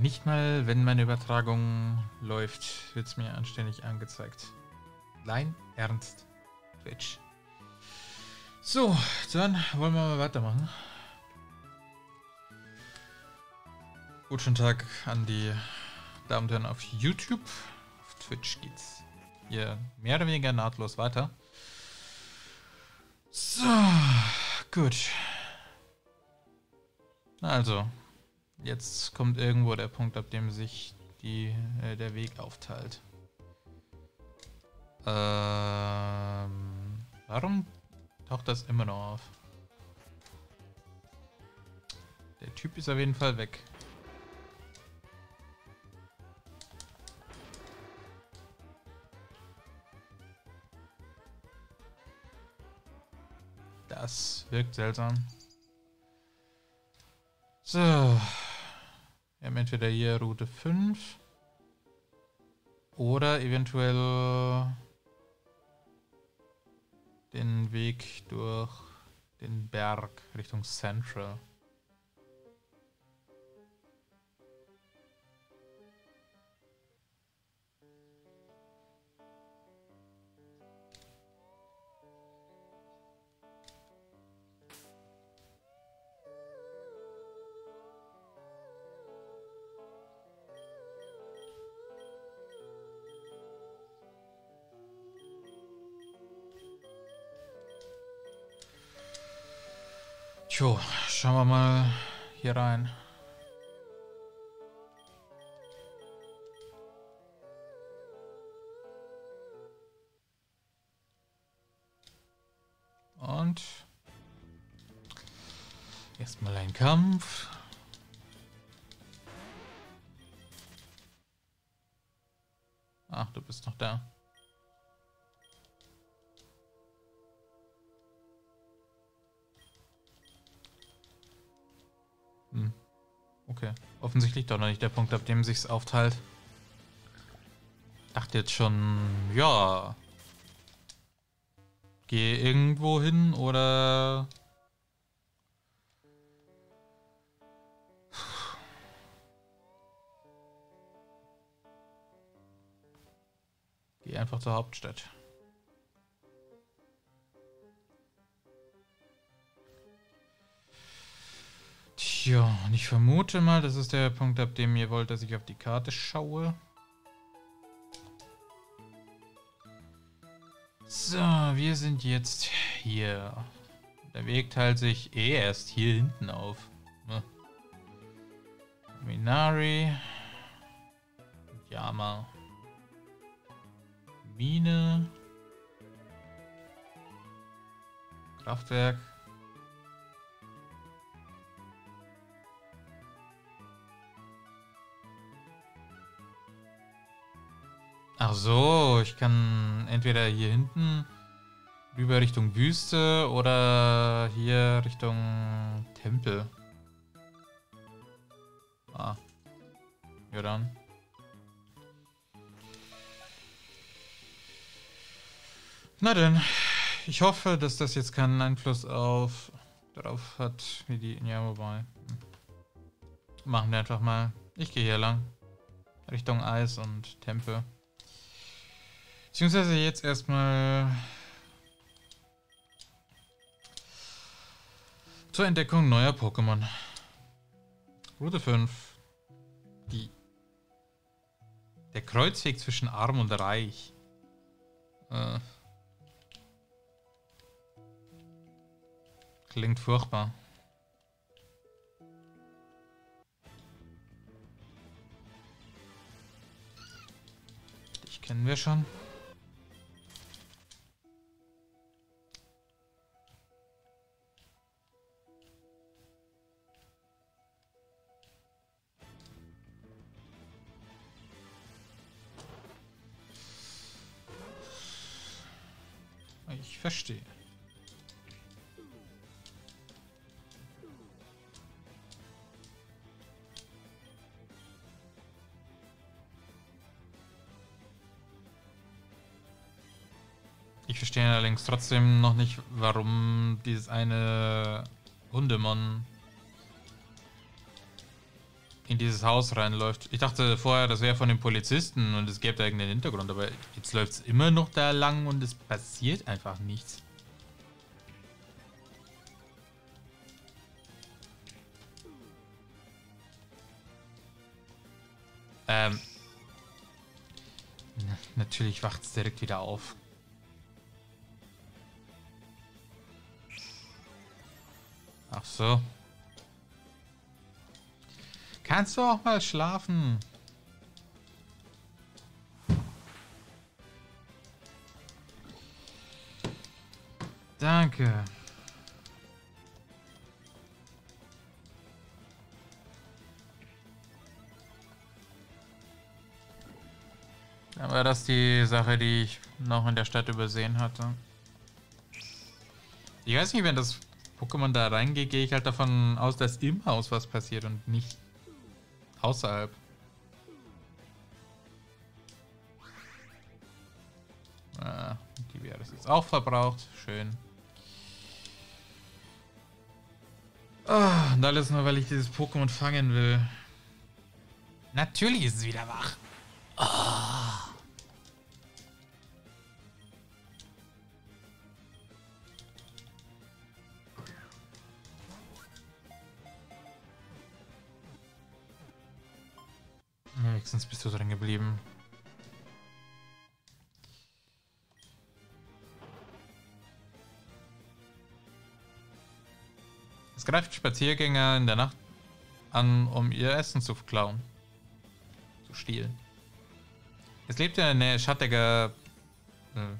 Nicht mal, wenn meine Übertragung läuft, wird es mir anständig angezeigt. Nein, ernst. Twitch. So, dann wollen wir mal weitermachen. Guten Tag an die Damen und Herren auf YouTube. Auf Twitch geht's hier mehr oder weniger nahtlos weiter. So, gut. Also, jetzt kommt irgendwo der Punkt, ab dem sich die, äh, der Weg aufteilt. Ähm, warum taucht das immer noch auf? Der Typ ist auf jeden Fall weg. Das wirkt seltsam. So. Wir haben entweder hier Route 5 oder eventuell den Weg durch den Berg Richtung Central. Jo, schauen wir mal hier rein. Und erstmal ein Kampf. Ach, du bist noch da. Okay. Offensichtlich doch noch nicht der Punkt, ab dem sich's aufteilt. Dachte jetzt schon, ja. Geh irgendwo hin oder. Geh einfach zur Hauptstadt. Tja, und ich vermute mal, das ist der Punkt, ab dem ihr wollt, dass ich auf die Karte schaue. So, wir sind jetzt hier. Der Weg teilt sich eh erst hier hinten auf. Minari. Yama. Mine. Kraftwerk. Ach so, ich kann entweder hier hinten rüber Richtung Wüste oder hier Richtung Tempel. Ah. Ja dann. Na denn, ich hoffe, dass das jetzt keinen Einfluss auf darauf hat, wie die. Ja, wobei. Machen wir einfach mal. Ich gehe hier lang. Richtung Eis und Tempel. Beziehungsweise jetzt erstmal zur Entdeckung neuer Pokémon. Route 5. Die. Der Kreuzweg zwischen Arm und Reich. Äh. Klingt furchtbar. Dich kennen wir schon. Ich verstehe. Ich verstehe allerdings trotzdem noch nicht, warum dieses eine Hundemon in dieses Haus reinläuft. Ich dachte vorher, das wäre von den Polizisten und es gäbe da irgendeinen Hintergrund, aber jetzt läuft es immer noch da lang und es passiert einfach nichts. Ähm. Na, natürlich wacht es direkt wieder auf. Ach so. Kannst du auch mal schlafen? Danke. Aber das die Sache, die ich noch in der Stadt übersehen hatte. Ich weiß nicht, wenn das Pokémon da reingeht, gehe ich halt davon aus, dass im Haus was passiert und nicht außerhalb. Ah, die wäre es jetzt auch verbraucht. Schön. Oh, und alles nur, weil ich dieses Pokémon fangen will. Natürlich ist es wieder wach. Oh. Wenigstens bist du drin geblieben. Es greift Spaziergänger in der Nacht an, um ihr Essen zu klauen. Zu stehlen. Es lebt in der Nähe schattiger, äh,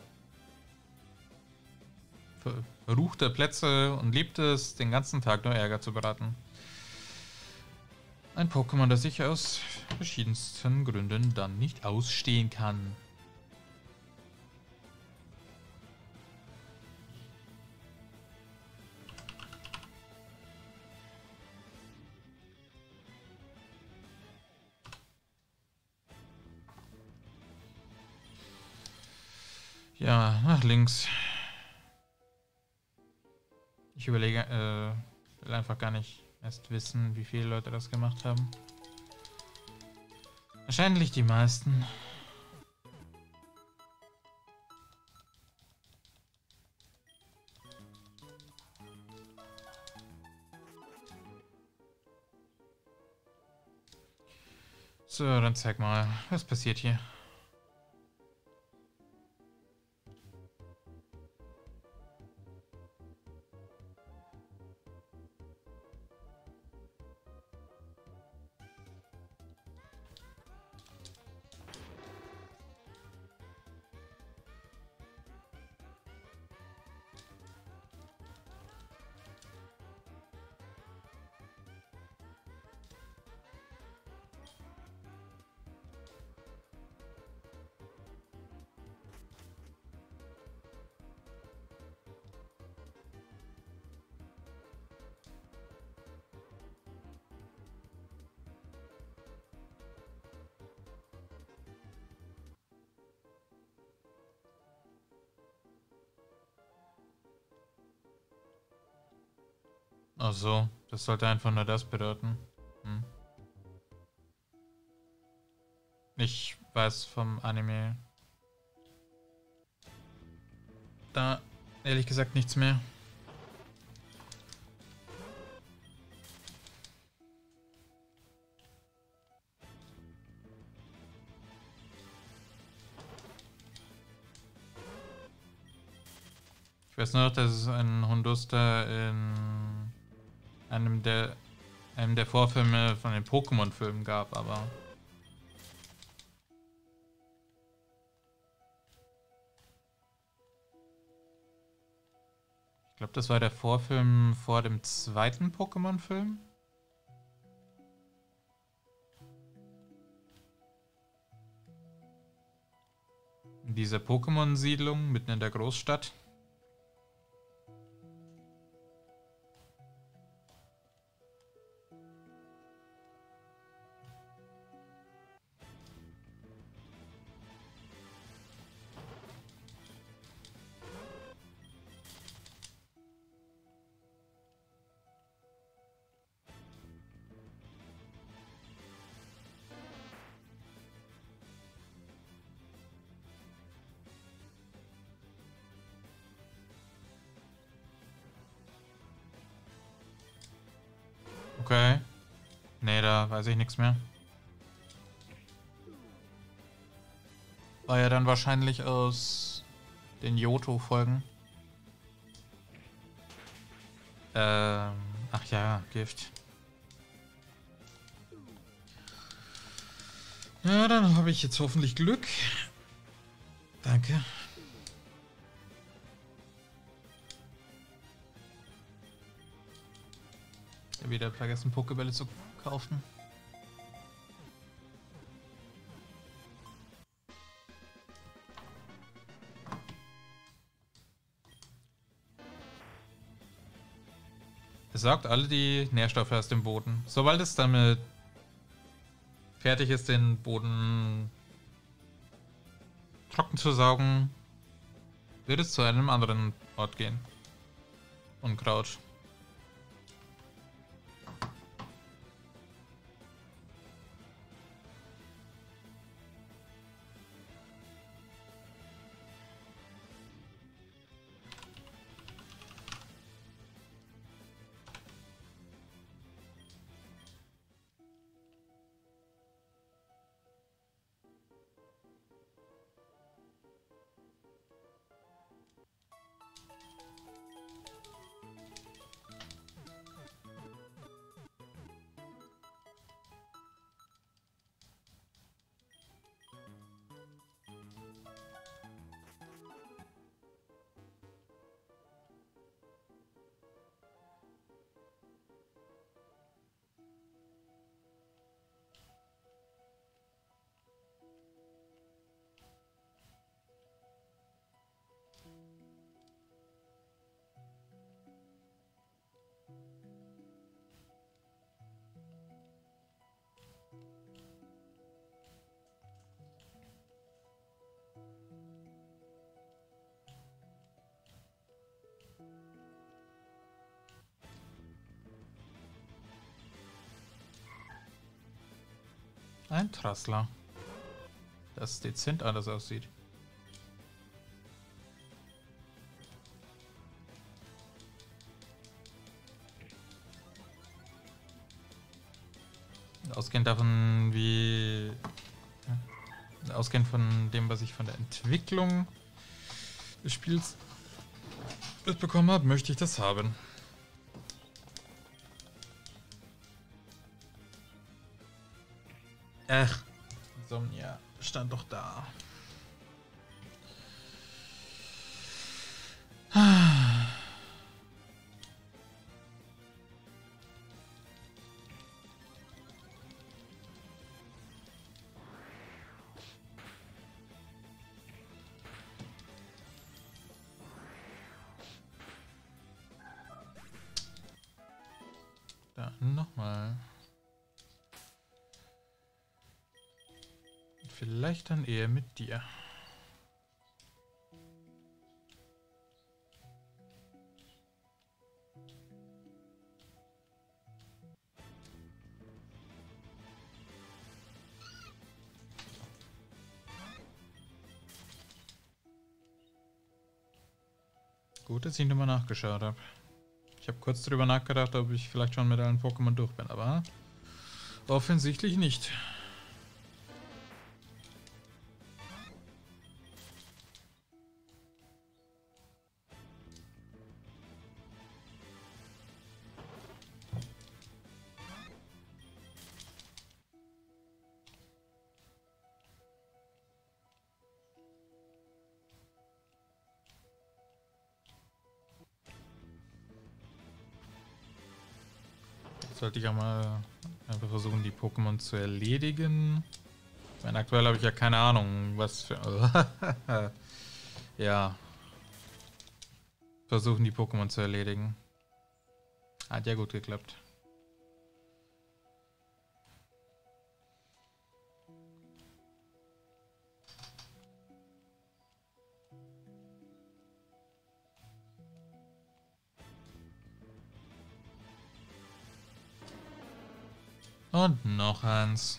verruchter Plätze und liebt es, den ganzen Tag nur Ärger zu beraten. Ein Pokémon, das ich aus verschiedensten Gründen dann nicht ausstehen kann. Ja, nach links. Ich überlege, äh, will einfach gar nicht erst wissen, wie viele Leute das gemacht haben. Wahrscheinlich die meisten. So, dann zeig mal, was passiert hier. So, das sollte einfach nur das bedeuten. Hm. Ich weiß vom Anime da ehrlich gesagt nichts mehr. Ich weiß nur, dass es einen Hunduster in einem der, einem der Vorfilme von den Pokémon-Filmen gab, aber... Ich glaube, das war der Vorfilm vor dem zweiten Pokémon-Film. Diese Pokémon-Siedlung mitten in der Großstadt. Weiß ich nichts mehr. War ja dann wahrscheinlich aus den Yoto-Folgen. Ähm, ach ja, Gift. Ja, dann habe ich jetzt hoffentlich Glück. Danke. Wieder vergessen, Pokebälle zu kaufen. Es saugt alle die Nährstoffe aus dem Boden. Sobald es damit fertig ist, den Boden trocken zu saugen, wird es zu einem anderen Ort gehen. Unkraut. Ein Trassler. Das dezent anders aussieht. Ausgehend davon, wie... Ausgehend von dem, was ich von der Entwicklung des Spiels mitbekommen habe, möchte ich das haben. Ach, Somnia stand doch da. Vielleicht dann eher mit dir. Gut, dass ich nochmal nachgeschaut habe. Ich habe kurz darüber nachgedacht, ob ich vielleicht schon mit allen Pokémon durch bin, aber offensichtlich nicht. Sollte ich auch mal einfach versuchen, die Pokémon zu erledigen. Ich meine, aktuell habe ich ja keine Ahnung, was für... ja. Versuchen, die Pokémon zu erledigen. Hat ja gut geklappt. Und noch eins.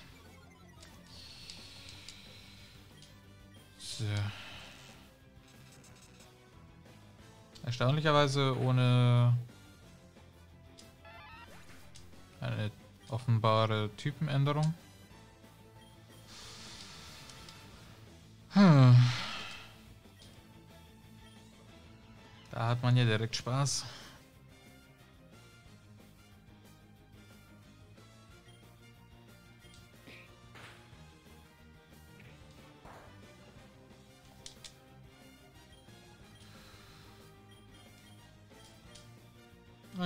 So. Erstaunlicherweise ohne Eine offenbare Typenänderung. Hm. Da hat man ja direkt Spaß.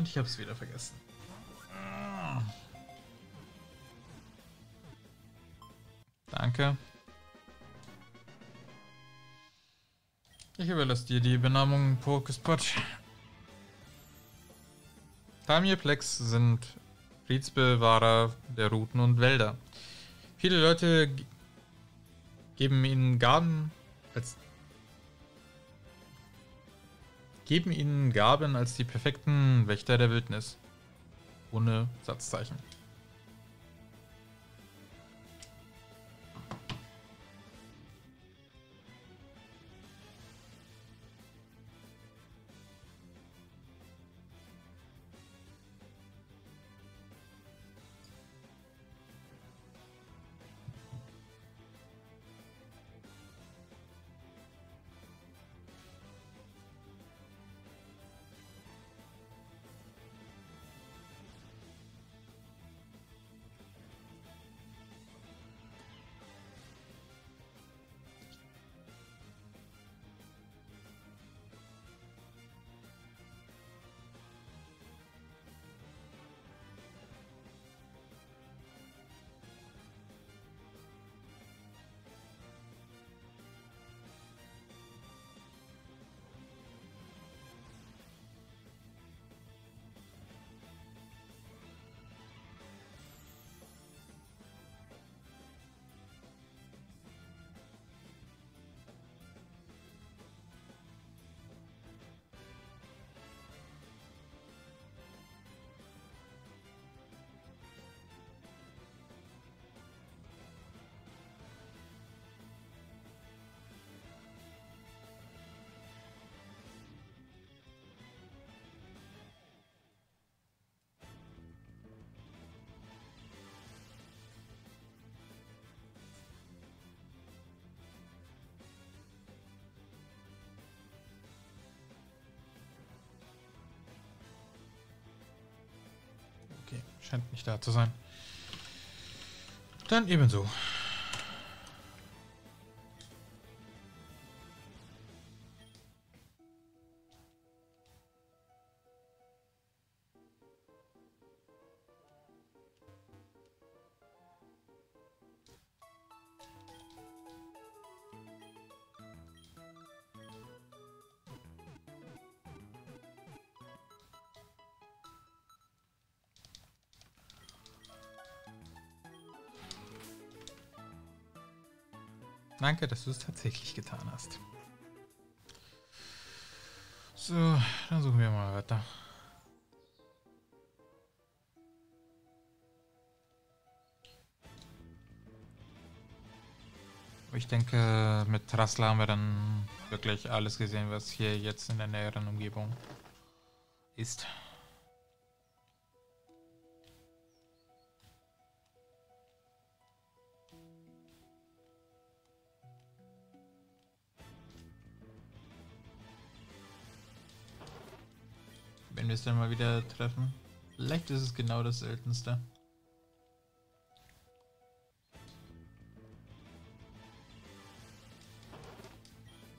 Und ich hab's wieder vergessen. Danke. Ich überlasse dir die Benamung Pokespot. Tamirplex sind Friedensbewahrer der Routen und Wälder. Viele Leute geben ihnen Gaben als geben ihnen Gaben als die perfekten Wächter der Wildnis. Ohne Satzzeichen. Scheint nicht da zu sein. Dann ebenso. Danke, dass du es tatsächlich getan hast. So, dann suchen wir mal weiter. Ich denke, mit Trassler haben wir dann wirklich alles gesehen, was hier jetzt in der näheren Umgebung ist. Wenn wir es dann mal wieder treffen. Vielleicht ist es genau das Seltenste.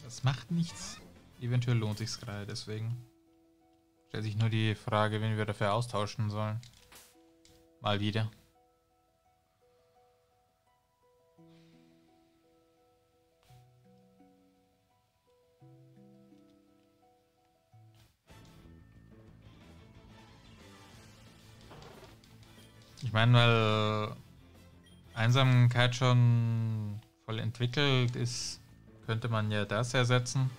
Das macht nichts. Eventuell lohnt sich's gerade, deswegen stellt sich nur die Frage, wen wir dafür austauschen sollen. Mal wieder. Meine, weil Einsamkeit schon voll entwickelt ist, könnte man ja das ersetzen.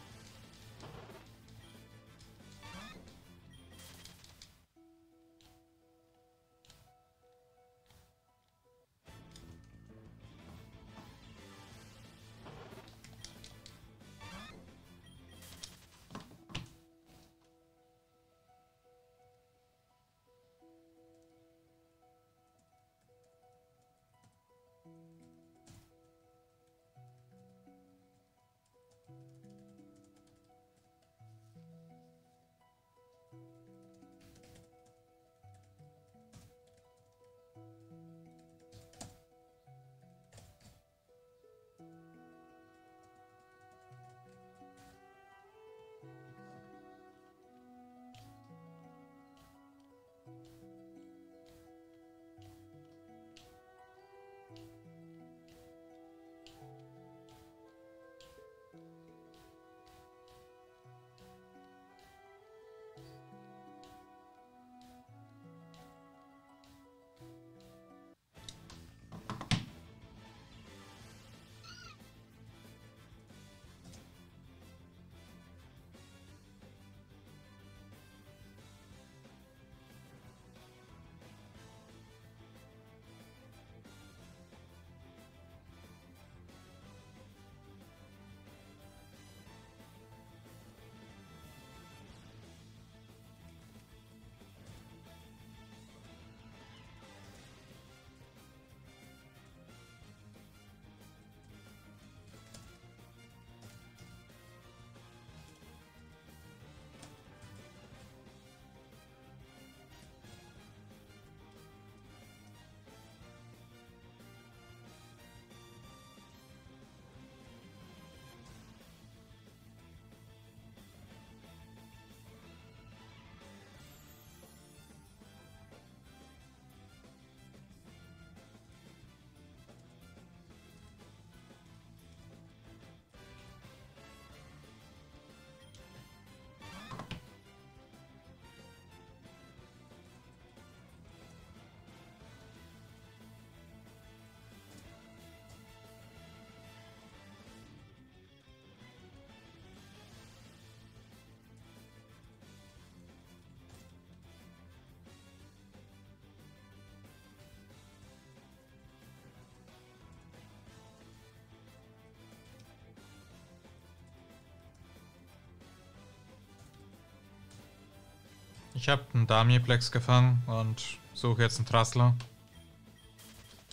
Ich habe einen Damiplex gefangen und suche jetzt einen Trassler.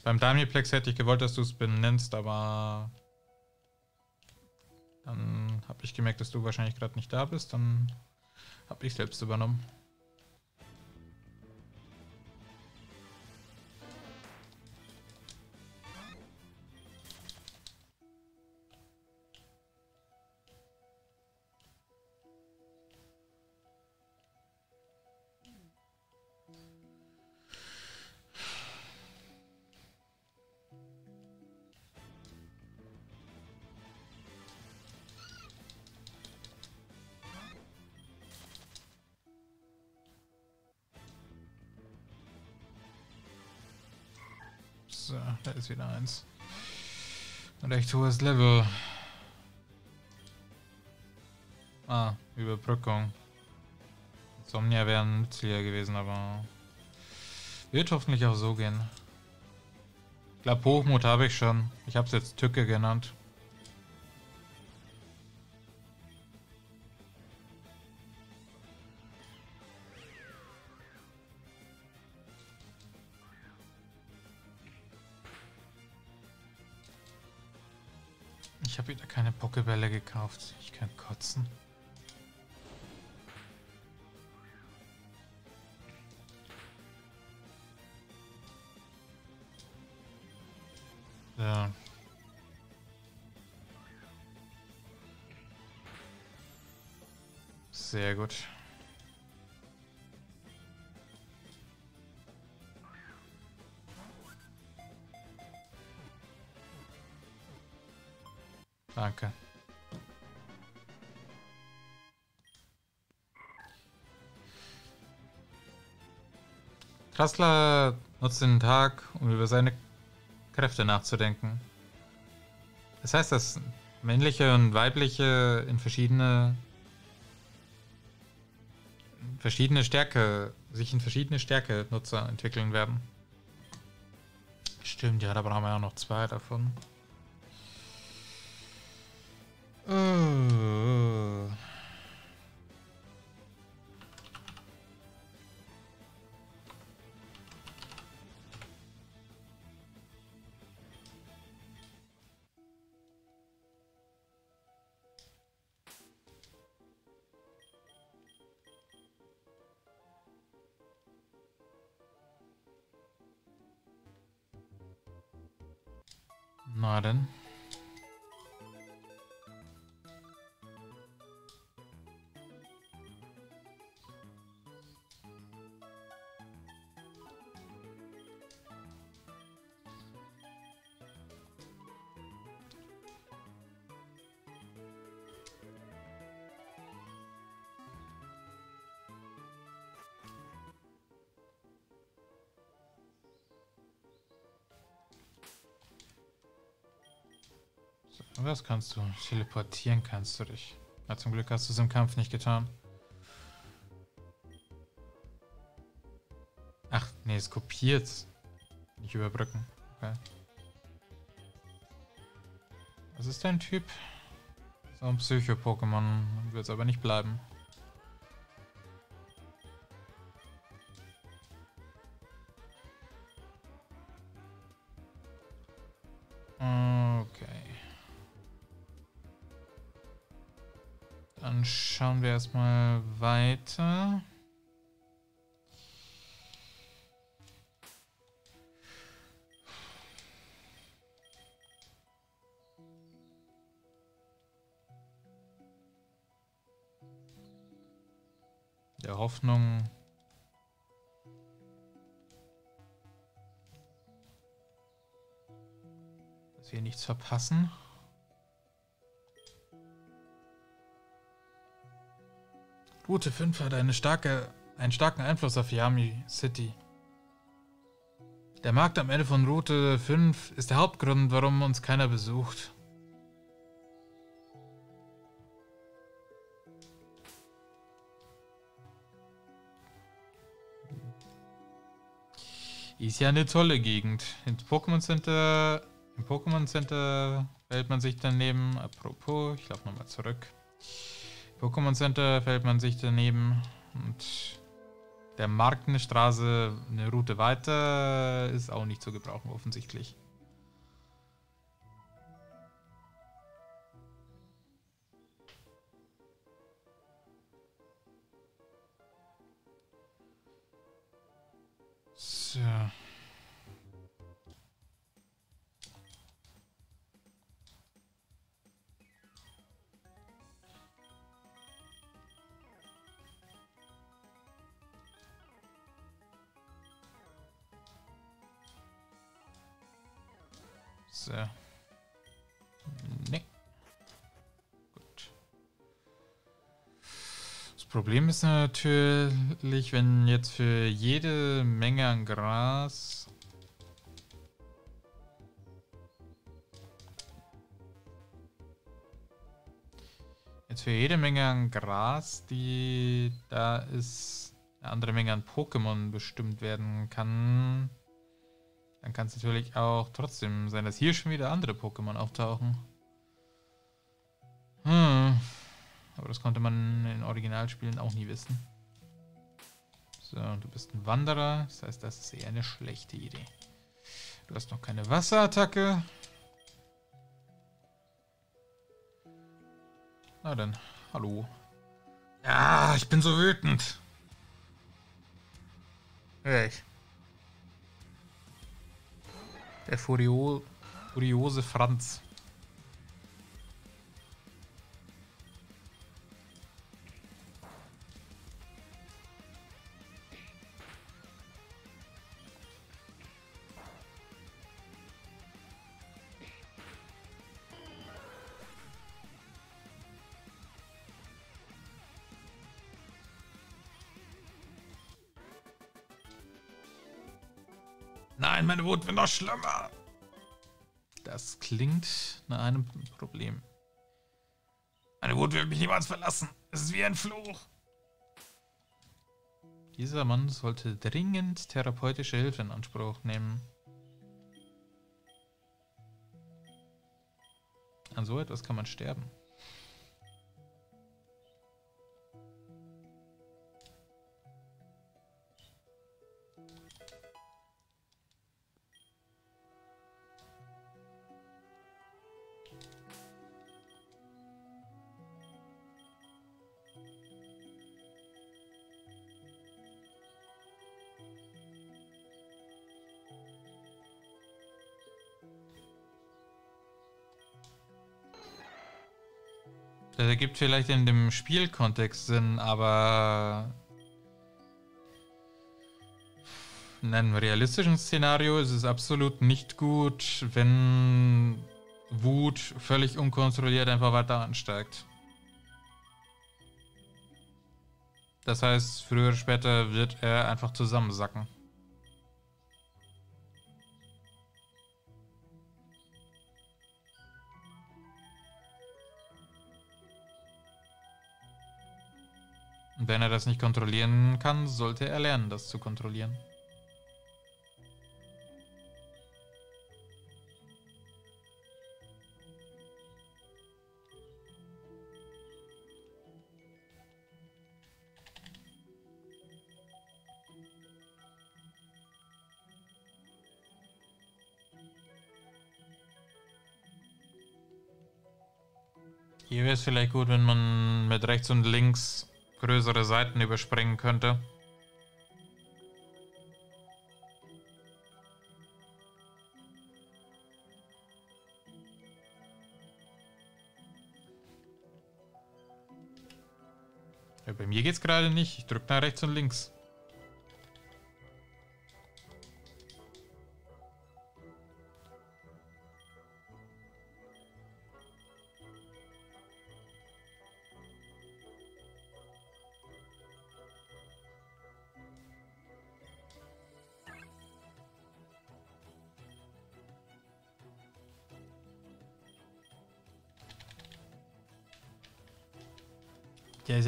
Beim Damiplex hätte ich gewollt, dass du es benennst, aber dann habe ich gemerkt, dass du wahrscheinlich gerade nicht da bist. Dann habe ich selbst übernommen. Ist wieder eins. Ein recht hohes Level. Ah, Überbrückung. Somnia wären nützlicher gewesen, aber wird hoffentlich auch so gehen. Ich glaube, Hochmut habe ich schon. Ich habe es jetzt Tücke genannt. Pokebälle gekauft. Ich kann kotzen. Sehr gut. Danke. Trassler nutzt den Tag, um über seine Kräfte nachzudenken. Das heißt, dass männliche und weibliche in verschiedene verschiedene Stärke, sich in verschiedene Stärke-Nutzer entwickeln werden. Stimmt, ja, da brauchen wir auch noch zwei davon. Oh. Was kannst du? Teleportieren kannst du dich. Ja, zum Glück hast du es im Kampf nicht getan. Ach, nee, es kopiert. Nicht überbrücken. Okay. Was ist dein Typ? So ein Psycho-Pokémon. Wird es aber nicht bleiben. Erstmal weiter. Der Hoffnung, dass wir nichts verpassen. Route 5 hat eine starke, einen starken Einfluss auf Yami City. Der Markt am Ende von Route 5 ist der Hauptgrund, warum uns keiner besucht. Ist ja eine tolle Gegend. Im Pokémon Center, im Pokémon Center hält man sich daneben. Apropos, ich laufe nochmal zurück. Pokémon Center fällt man sich daneben und Der Markt eine Straße, eine Route weiter ist auch nicht zu gebrauchen, offensichtlich. So. So. Nee. Gut. Das Problem ist natürlich, wenn jetzt für jede Menge an Gras jetzt für jede Menge an Gras, die da ist, eine andere Menge an Pokémon bestimmt werden kann. Dann kann es natürlich auch trotzdem sein, dass hier schon wieder andere Pokémon auftauchen. Hm. Aber das konnte man in Originalspielen auch nie wissen. So, du bist ein Wanderer. Das heißt, das ist eher eine schlechte Idee. Du hast noch keine Wasserattacke. Na dann, hallo. Ja, ich bin so wütend. Echt. Der Furio furiose Franz. Nein, meine Wut wird noch schlimmer. Das klingt nach einem Problem. Meine Wut wird mich niemals verlassen. Es ist wie ein Fluch. Dieser Mann sollte dringend therapeutische Hilfe in Anspruch nehmen. An so etwas kann man sterben. Das ergibt vielleicht in dem Spielkontext Sinn, aber in einem realistischen Szenario ist es absolut nicht gut, wenn Wut völlig unkontrolliert einfach weiter ansteigt. Das heißt, früher oder später wird er einfach zusammensacken. Wenn er das nicht kontrollieren kann, sollte er lernen, das zu kontrollieren. Hier wäre es vielleicht gut, wenn man mit rechts und links größere Seiten überspringen könnte. Ja, bei mir geht's gerade nicht. Ich drücke nach rechts und links.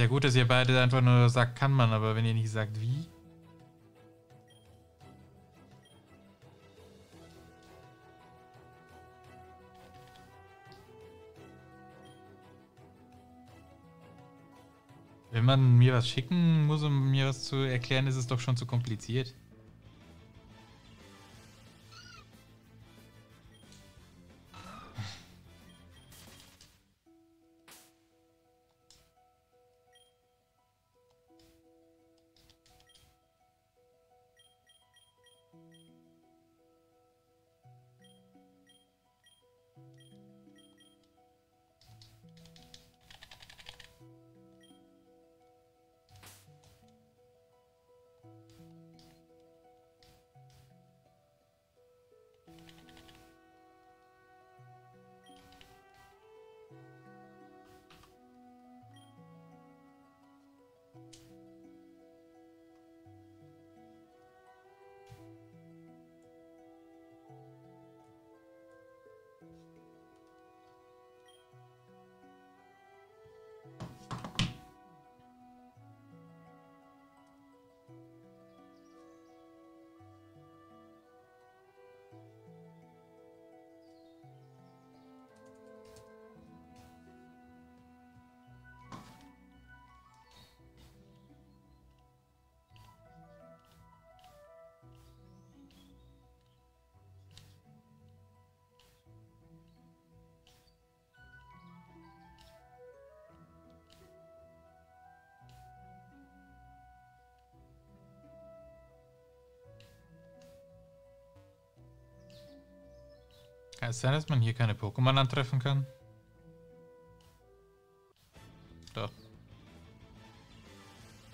Ja, gut, dass ihr beide einfach nur sagt, kann man, aber wenn ihr nicht sagt, wie. Wenn man mir was schicken muss, um mir was zu erklären, ist es doch schon zu kompliziert. Kann es sein, dass man hier keine Pokémon antreffen kann? Doch.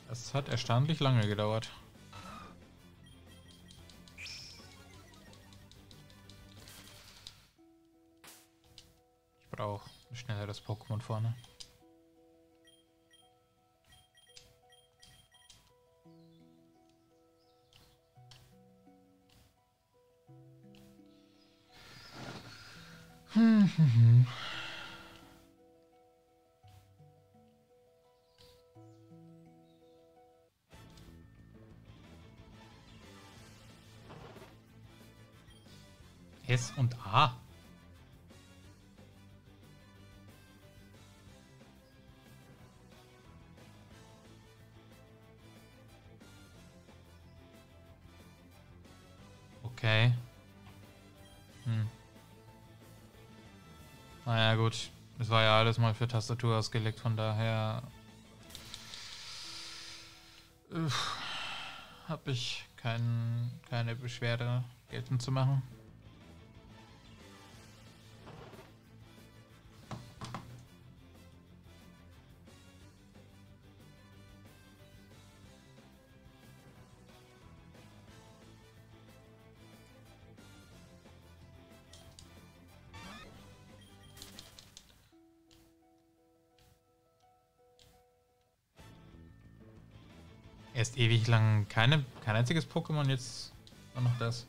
Das hat erstaunlich lange gedauert. Ich brauche ein schnelleres Pokémon vorne. Gut, es war ja alles mal für Tastatur ausgelegt, von daher habe ich kein, keine Beschwerde geltend zu machen. Erst ewig lang keine, kein einziges Pokémon, jetzt nur noch das.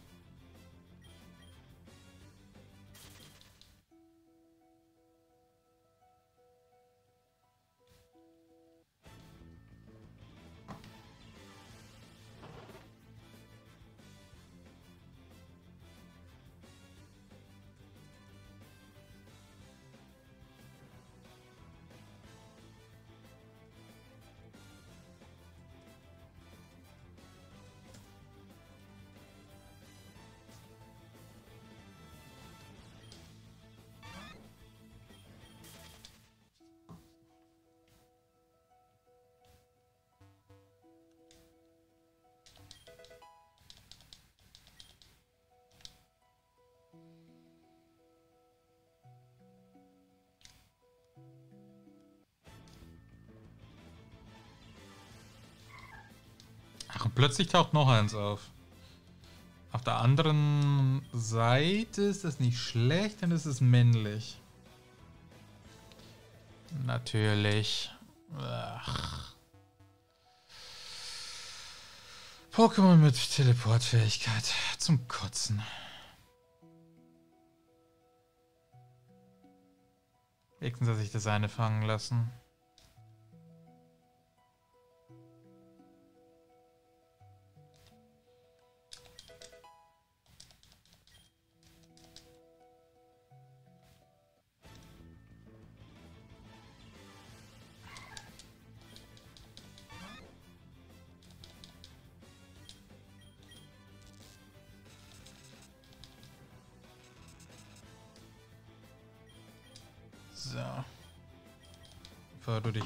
Plötzlich taucht noch eins auf. Auf der anderen Seite ist das nicht schlecht, denn es ist männlich. Natürlich. Ach. Pokémon mit Teleportfähigkeit. Zum Kotzen. Wenigstens, dass ich das eine fangen lassen.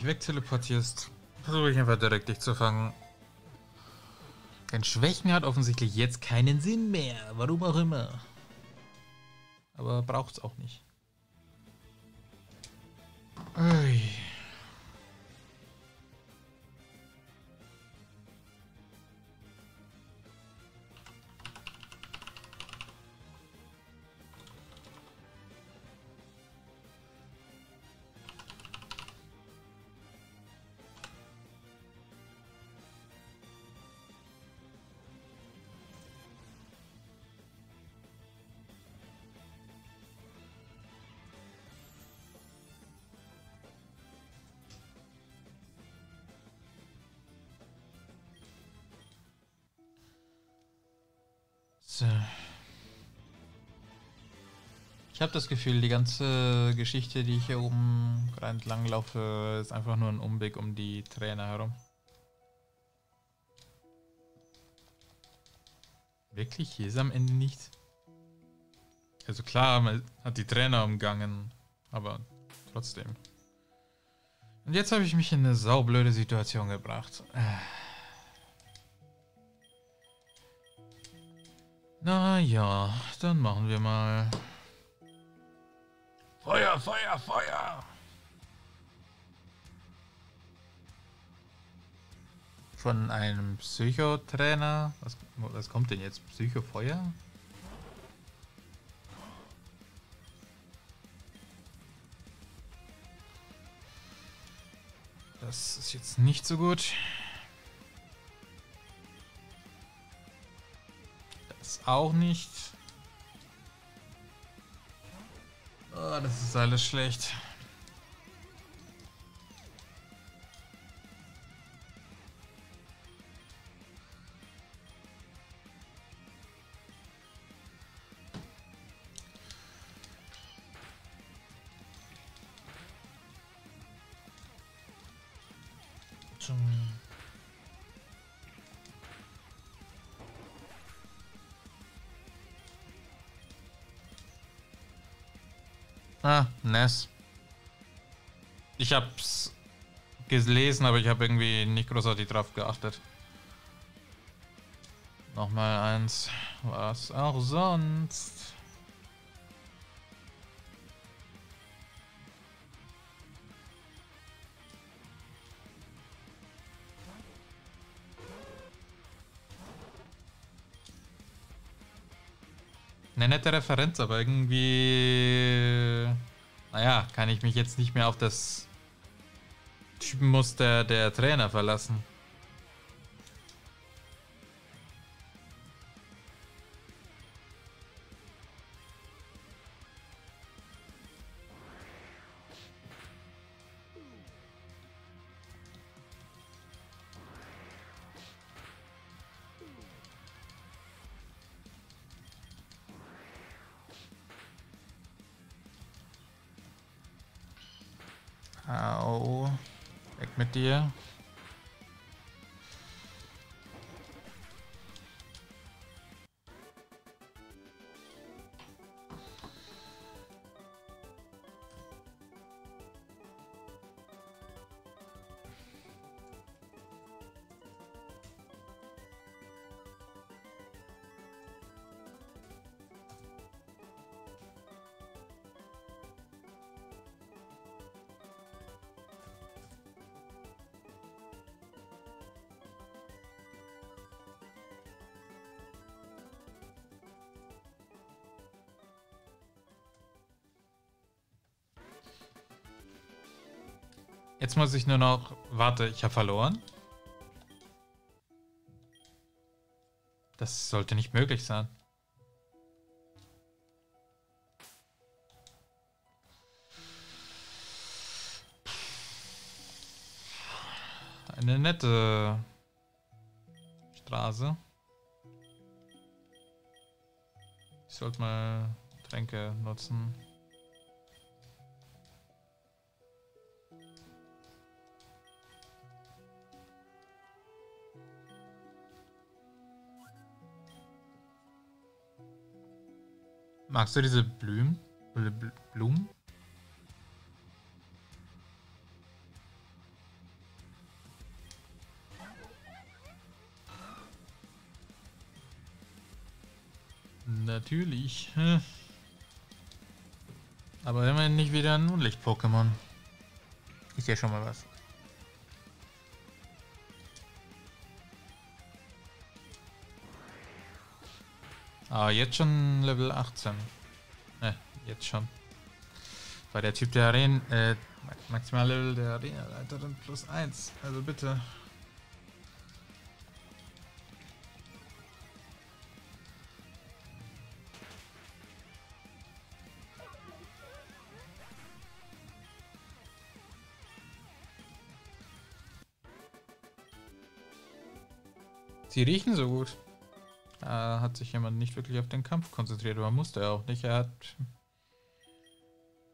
Wegteleportierst, versuche ich einfach direkt dich zu fangen. Dein Schwächen hat offensichtlich jetzt keinen Sinn mehr. Warum auch immer. Aber braucht's auch nicht. Ui. Habe das Gefühl, die ganze Geschichte, die ich hier oben gerade entlang laufe, ist einfach nur ein Umweg um die Trainer herum. Wirklich? Hier ist am Ende nichts? Also klar, man hat die Trainer umgangen, aber trotzdem. Und jetzt habe ich mich in eine saublöde Situation gebracht. Äh. Na ja, dann machen wir mal. Feuer, Feuer, Feuer! Von einem Psychotrainer. Was, was kommt denn jetzt? Psychofeuer? Das ist jetzt nicht so gut. auch nicht. Oh, das ist alles schlecht. Ah, Ness. Ich hab's gelesen, aber ich habe irgendwie nicht großartig drauf geachtet. Nochmal eins. Was auch sonst. Eine nette Referenz, aber irgendwie... Naja, kann ich mich jetzt nicht mehr auf das Typenmuster der Trainer verlassen. Jetzt muss ich nur noch... Warte, ich habe verloren? Das sollte nicht möglich sein. Eine nette Straße. Ich sollte mal Tränke nutzen. Magst du diese Blüm? Blumen? Natürlich. Hm. Aber immerhin nicht wieder ein Unlicht-Pokémon. Ist ja schon mal was. Ah, jetzt schon Level 18. Ne, jetzt schon. Weil der Typ der Arena, äh, maximal Level der Arena-Leiterin plus 1. Also bitte. Sie riechen so gut. Da hat sich jemand nicht wirklich auf den Kampf konzentriert, aber musste er auch nicht. Er hat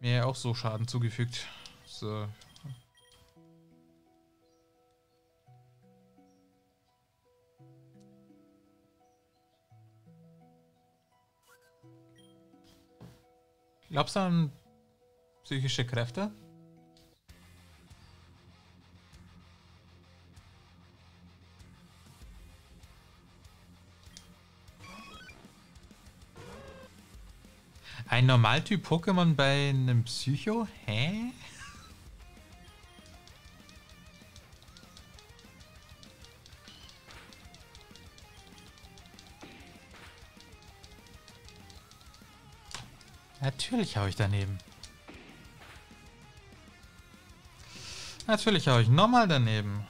mir auch so Schaden zugefügt. So. Glaubst du an psychische Kräfte? Ein Normaltyp Pokémon bei einem Psycho? Hä? Natürlich hau ich daneben. Natürlich hau ich nochmal daneben.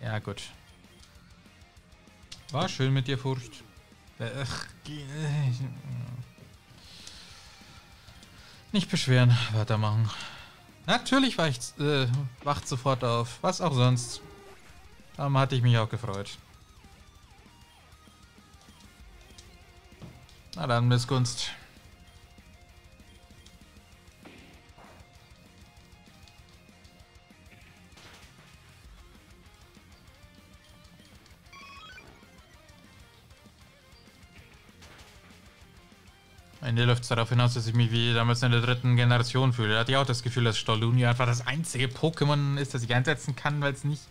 Ja, gut. War schön mit dir, Furcht. Ach, nicht beschweren, weitermachen. Natürlich war ich, äh, wacht sofort auf. Was auch sonst. Darum hatte ich mich auch gefreut. Na dann, Missgunst. Ende läuft es darauf hinaus, dass ich mich wie damals in der dritten Generation fühle. Da hatte ich auch das Gefühl, dass Stolunio einfach das einzige Pokémon ist, das ich einsetzen kann, weil es nicht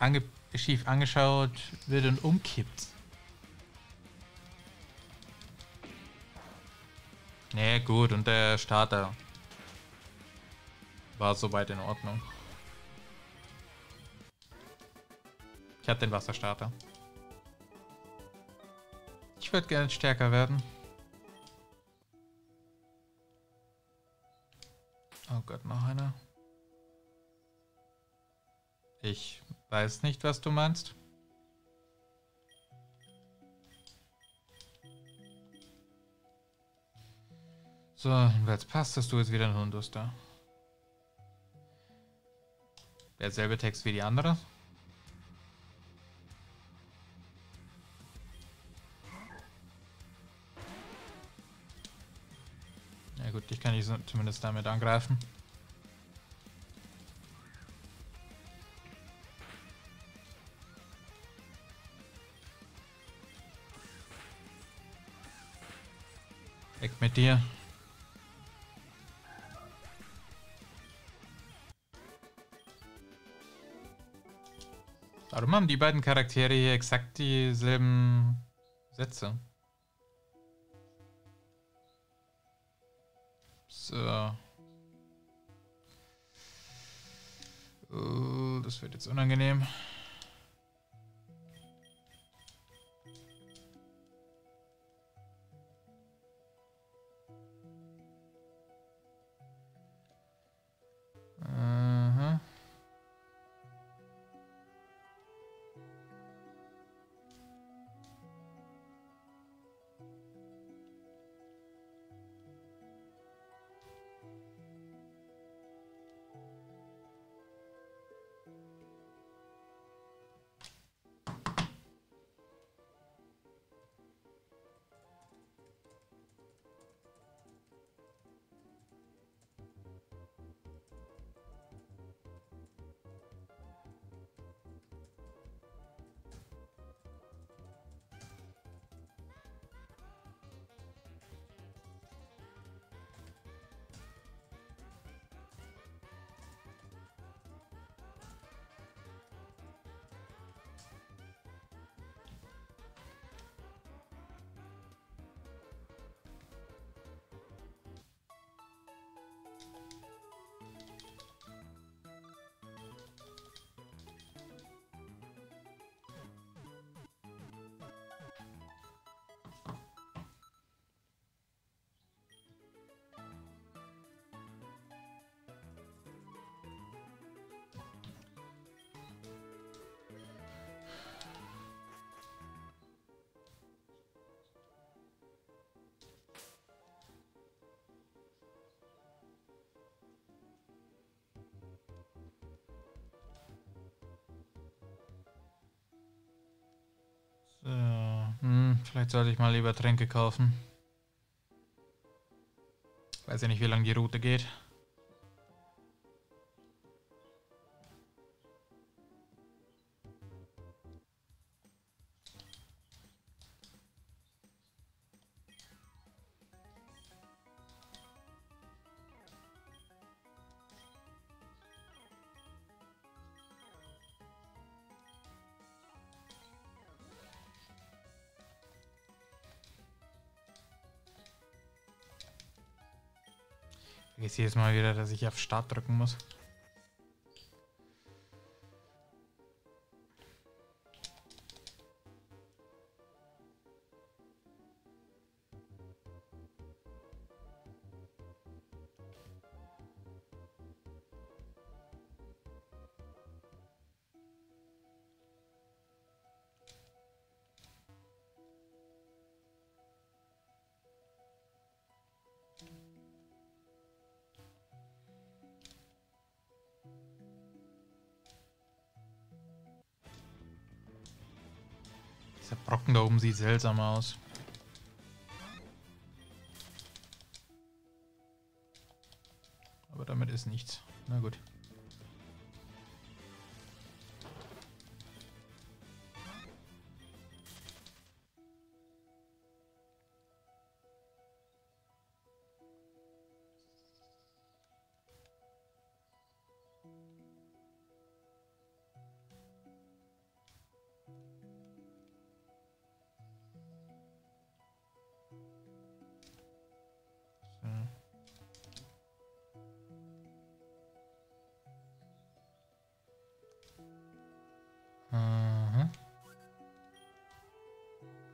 ange schief angeschaut wird und umkippt. Nee, gut, und der Starter war soweit in Ordnung. Ich hatte den Wasserstarter. Ich würde gerne stärker werden. Oh Gott, noch einer. Ich weiß nicht, was du meinst. So, jedenfalls passt, dass du jetzt wieder ein Hund bist da. Derselbe Text wie die andere. Gut, dich kann ich zumindest damit angreifen. Weg mit dir. Warum haben die beiden Charaktere hier exakt dieselben Sätze? So. Äh, äh, das wird jetzt unangenehm. Aha. Vielleicht sollte ich mal lieber Tränke kaufen. Weiß ja nicht, wie lange die Route geht. Jedes Mal wieder, dass ich auf Start drücken muss. Sieht seltsam aus. Aber damit ist nichts. Na gut.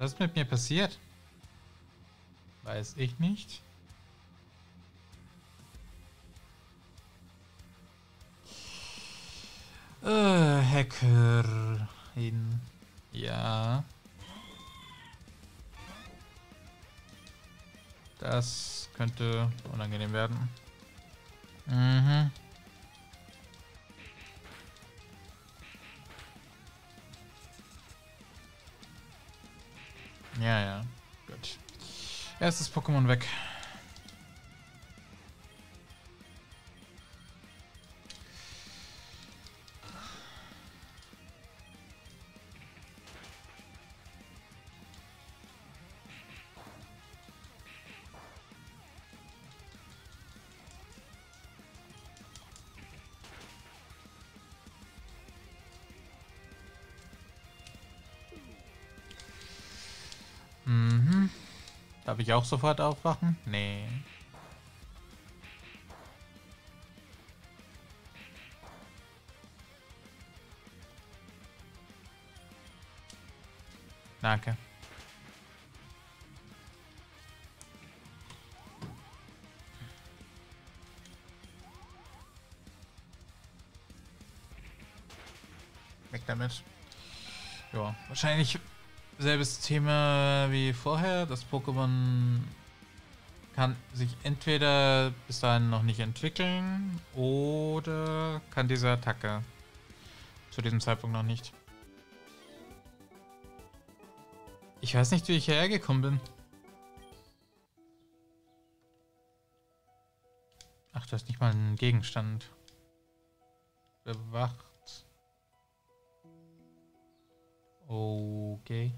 Was ist mit mir passiert? Weiß ich nicht. Äh, Hackerin. Ja. Das könnte unangenehm werden. Mhm. Ja, ja. Gut. Erstes Pokémon weg. Ich auch sofort aufwachen? Nee. Danke. Weg damit. Ja, wahrscheinlich selbes Thema wie vorher. Das Pokémon kann sich entweder bis dahin noch nicht entwickeln oder kann diese Attacke zu diesem Zeitpunkt noch nicht. Ich weiß nicht, wie ich hierher gekommen bin. Ach, du hast nicht mal einen Gegenstand. Bewacht. Okay.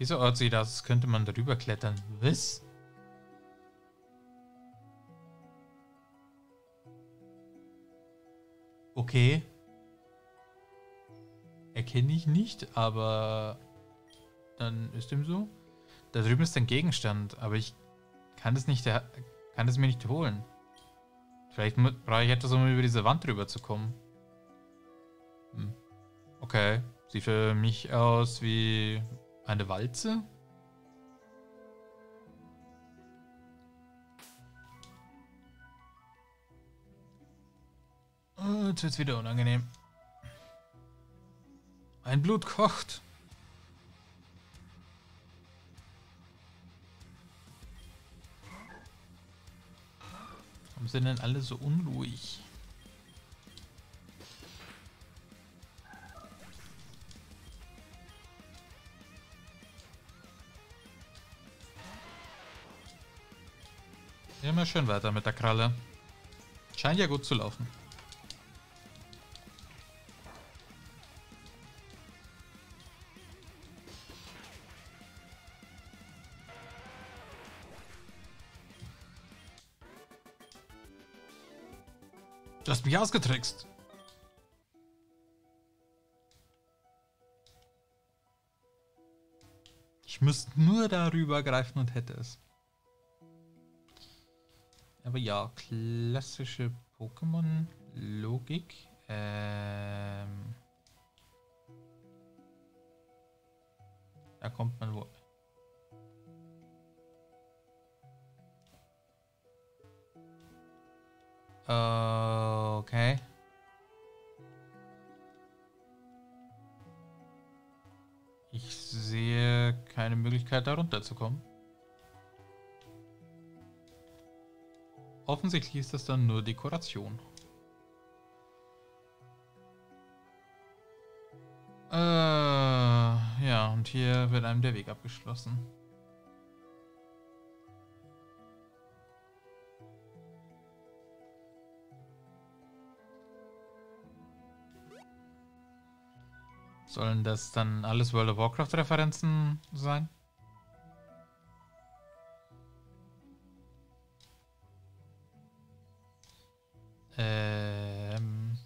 Dieser Ort sieht aus, als könnte man darüber klettern. Was? Okay. Erkenne ich nicht, aber dann ist dem so. Da drüben ist ein Gegenstand, aber ich kann es nicht, kann es mir nicht holen. Vielleicht brauche ich etwas, um über diese Wand drüber zu kommen. Hm. Okay. Sieht für mich aus wie eine Walze? Ah, jetzt wird's wieder unangenehm. Mein Blut kocht. Warum sind denn alle so unruhig? Immer schön weiter mit der Kralle. Scheint ja gut zu laufen. Du hast mich ausgetrickst. Ich müsste nur darüber greifen und hätte es. Aber ja, klassische Pokémon-Logik. Ähm da kommt man wohl. Okay. Ich sehe keine Möglichkeit, da runterzukommen. Offensichtlich ist das dann nur Dekoration. Äh, ja, und hier wird einem der Weg abgeschlossen. Sollen das dann alles World of Warcraft Referenzen sein? Ähm,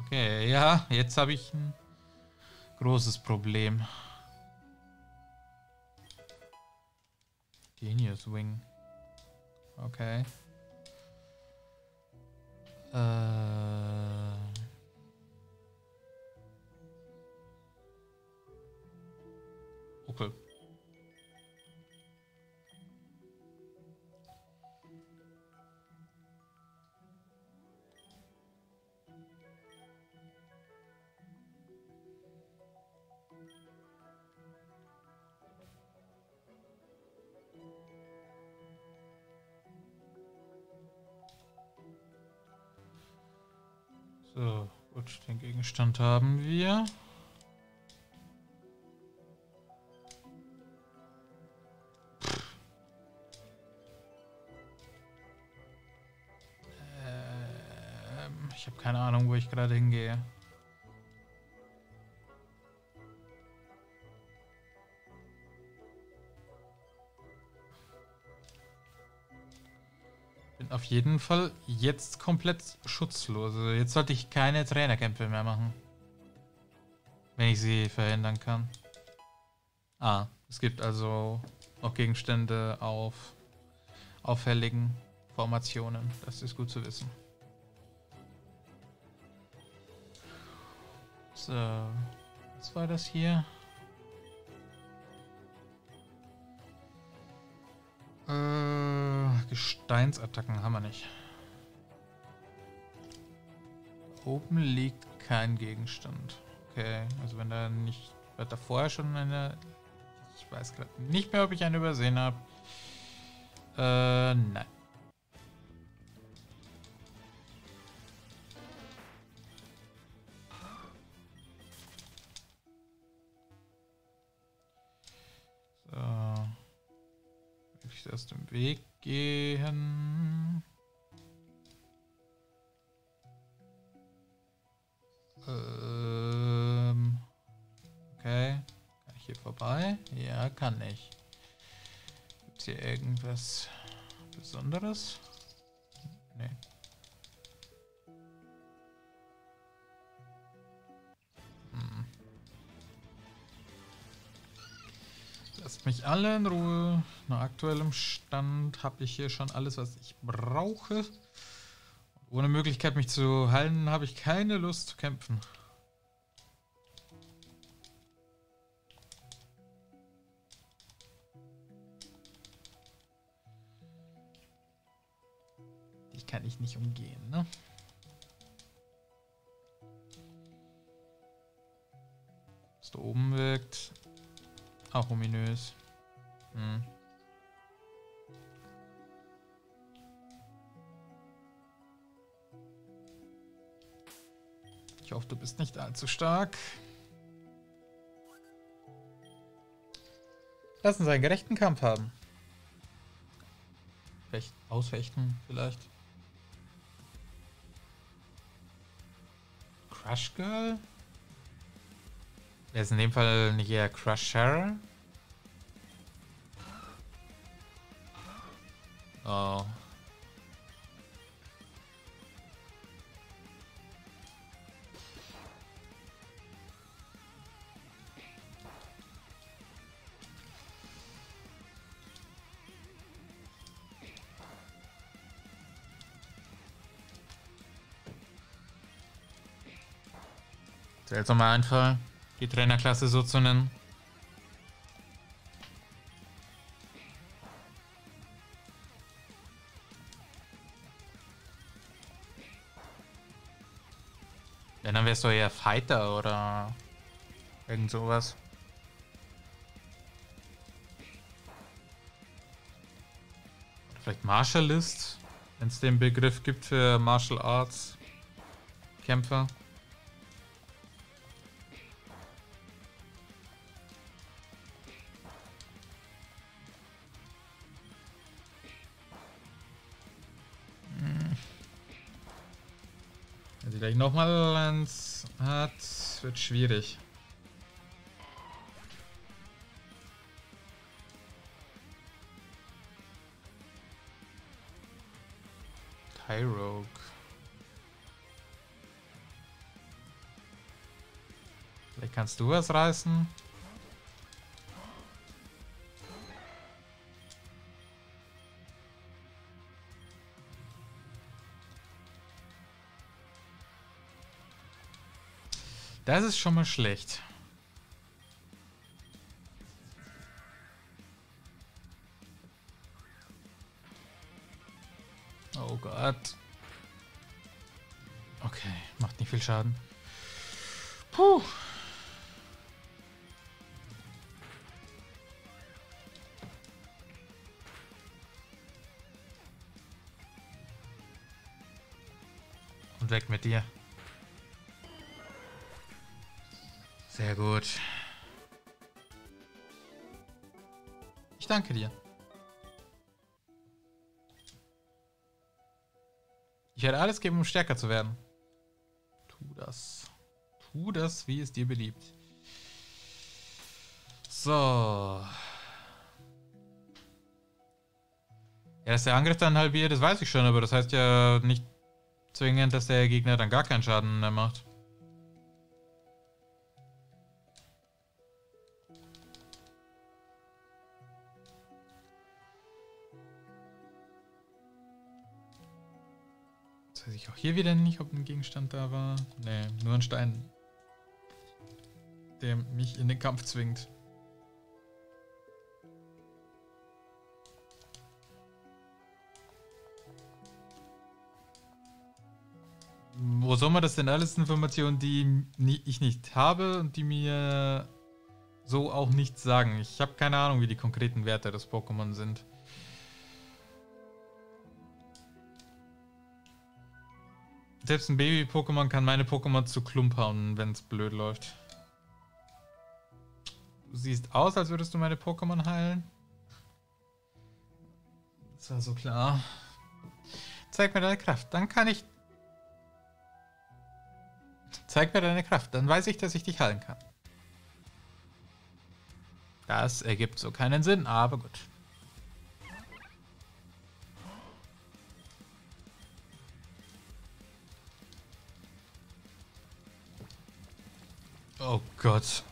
okay, ja, jetzt habe ich ein großes Problem. Genius Wing. Okay. Äh... Okay. Den Gegenstand haben wir. Ähm, ich habe keine Ahnung, wo ich gerade hingehe. Jeden Fall jetzt komplett schutzlos. Also jetzt sollte ich keine Trainerkämpfe mehr machen. Wenn ich sie verhindern kann. Ah, es gibt also noch Gegenstände auf auffälligen Formationen. Das ist gut zu wissen. So, was war das hier? Äh, Gesteinsattacken haben wir nicht. Oben liegt kein Gegenstand. Okay, also wenn da nicht... Wird da vorher schon eine... Ich weiß gerade nicht mehr, ob ich eine übersehen habe. Äh, nein. Aus dem Weg gehen. Ähm, okay. Kann ich hier vorbei? Ja, kann ich. Gibt es hier irgendwas Besonderes? Nee. Mich alle in Ruhe. Nach aktuellem Stand habe ich hier schon alles, was ich brauche. Ohne Möglichkeit, mich zu heilen, habe ich keine Lust zu kämpfen. Die kann ich nicht umgehen, ne? Auch ominös. Hm. Ich hoffe, du bist nicht allzu stark. Lass uns einen gerechten Kampf haben. Fecht, ausfechten vielleicht. Crush Girl? Wer ist in dem Fall nicht eher Crusher? Oh. Seltsamer Einfall, die Trainerklasse so zu nennen. Wenn, dann wärst du eher Fighter oder irgend sowas. Vielleicht Martialist, wenn es den Begriff gibt für Martial Arts Kämpfer. Nochmal eins hat, wird schwierig. Tyrogue. Vielleicht kannst du was reißen. Das ist schon mal schlecht. Oh Gott. Okay, macht nicht viel Schaden. Puh. Und weg mit dir. Sehr gut. Ich danke dir. Ich werde alles geben, um stärker zu werden. Tu das. Tu das, wie es dir beliebt. So. Ja, dass der Angriff dann halbiert, das weiß ich schon, aber das heißt ja nicht zwingend, dass der Gegner dann gar keinen Schaden mehr macht. Ich auch hier wieder nicht, ob ein Gegenstand da war. Nee, nur ein Stein, der mich in den Kampf zwingt. Wo soll man das denn alles Informationen, die ich nicht habe und die mir so auch nichts sagen? Ich habe keine Ahnung, wie die konkreten Werte des Pokémon sind. Selbst ein Baby-Pokémon kann meine Pokémon zu Klump hauen, wenn es blöd läuft. Du siehst aus, als würdest du meine Pokémon heilen. Das war so klar. Zeig mir deine Kraft, dann kann ich... Zeig mir deine Kraft, dann weiß ich, dass ich dich heilen kann. Das ergibt so keinen Sinn, aber gut. Oh Gott.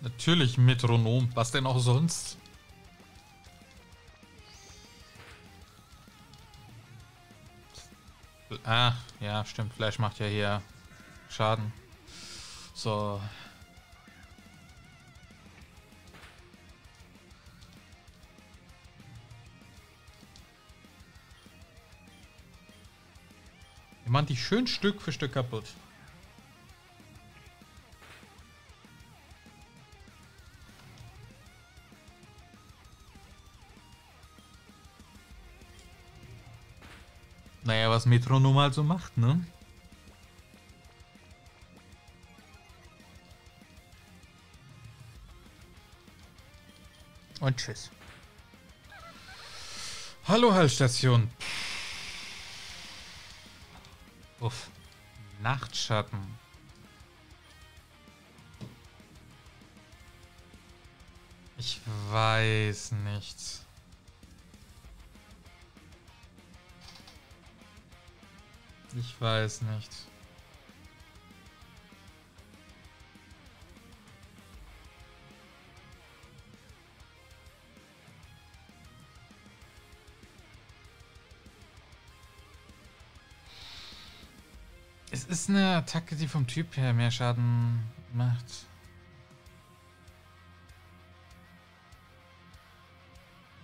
Natürlich Metronom. Was denn auch sonst? Ah, ja, stimmt. Fleisch macht ja hier Schaden. So. Man die schön Stück für Stück kaputt. Naja, was Metronom halt so macht, ne? Und tschüss. Hallo, Hallstation. Uff. Nachtschatten. Ich weiß nicht. Ich weiß nicht. Es ist eine Attacke, die vom Typ her mehr Schaden macht.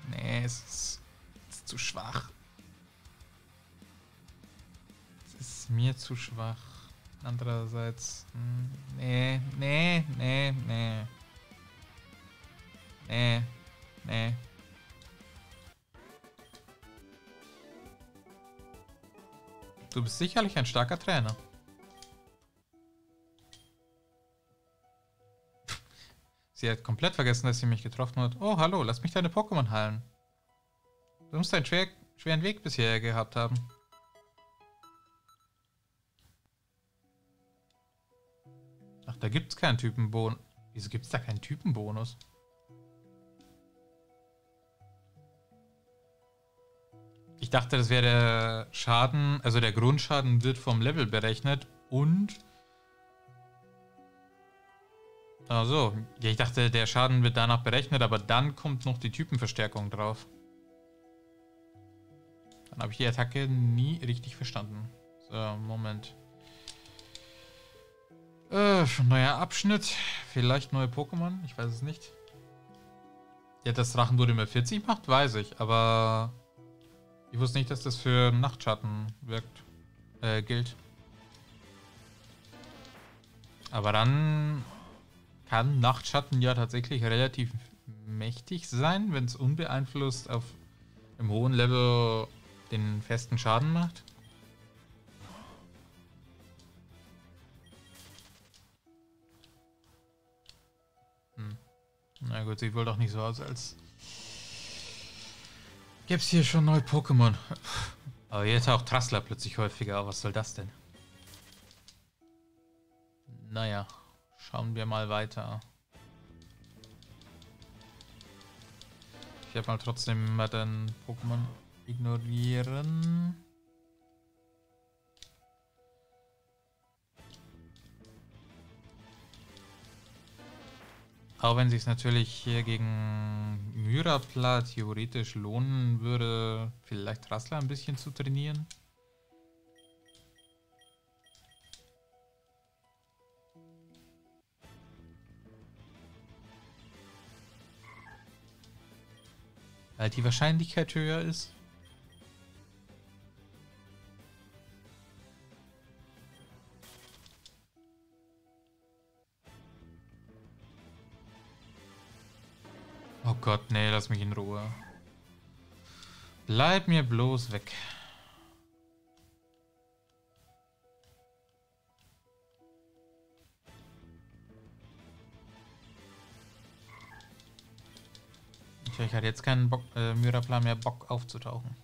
Nee, es ist, es ist zu schwach. Es ist mir zu schwach. Andererseits, hm, nee, nee, nee, nee. Nee, nee. Du bist sicherlich ein starker Trainer. Sie hat komplett vergessen, dass sie mich getroffen hat. Oh, hallo, lass mich deine Pokémon heilen. Du musst einen schwer, schweren Weg bisher gehabt haben. Ach, da gibt's keinen Typenbonus. Wieso gibt's da keinen Typenbonus? Ich dachte, das wäre der Schaden, also der Grundschaden wird vom Level berechnet und... Also, ja, ich dachte, der Schaden wird danach berechnet, aber dann kommt noch die Typenverstärkung drauf. Dann habe ich die Attacke nie richtig verstanden. So, Moment. Äh, neuer Abschnitt. Vielleicht neue Pokémon. Ich weiß es nicht. Ja, dass Drachenblut immer 40 macht, weiß ich. Aber ich wusste nicht, dass das für Nachtschatten wirkt. Äh, gilt. Aber dann kann Nachtschatten ja tatsächlich relativ mächtig sein, wenn es unbeeinflusst auf einem hohen Level den festen Schaden macht. Hm. Na gut, sieht wohl doch nicht so aus, als gäbe es hier schon neue Pokémon. Aber jetzt auch Trassler plötzlich häufiger. Was soll das denn? Naja, schauen wir mal weiter. Ich werde mal trotzdem mal den Pokémon ignorieren. Auch wenn sich natürlich hier gegen Myrapla theoretisch lohnen würde, vielleicht Rassler ein bisschen zu trainieren. Weil die Wahrscheinlichkeit höher ist. Oh Gott, nee, lass mich in Ruhe. Bleib mir bloß weg. Ich hatte jetzt keinen Bock, äh, Myraplan mehr Bock aufzutauchen.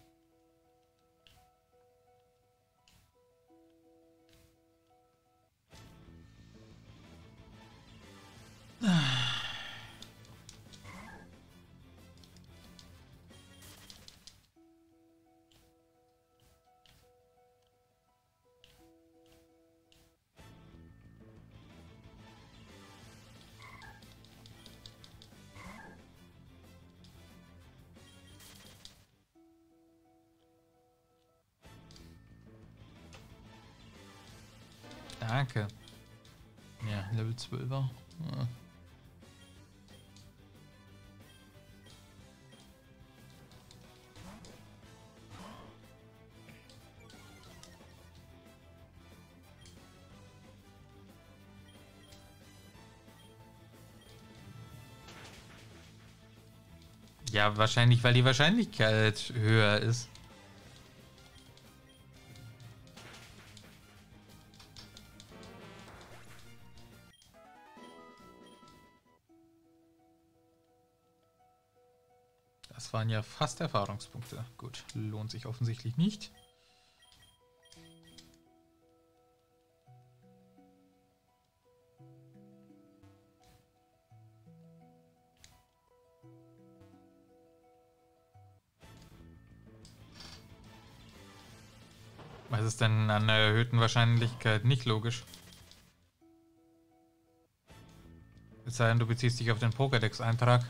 Ja, wahrscheinlich, weil die Wahrscheinlichkeit höher ist. Das waren ja fast Erfahrungspunkte. Gut, lohnt sich offensichtlich nicht. Was ist denn an einer erhöhten Wahrscheinlichkeit nicht logisch? Es sei denn, du beziehst dich auf den Pokédex-Eintrag.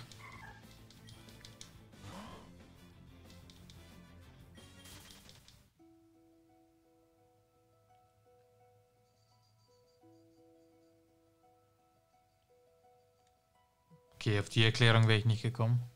Okay, auf die Erklärung wäre ich nicht gekommen.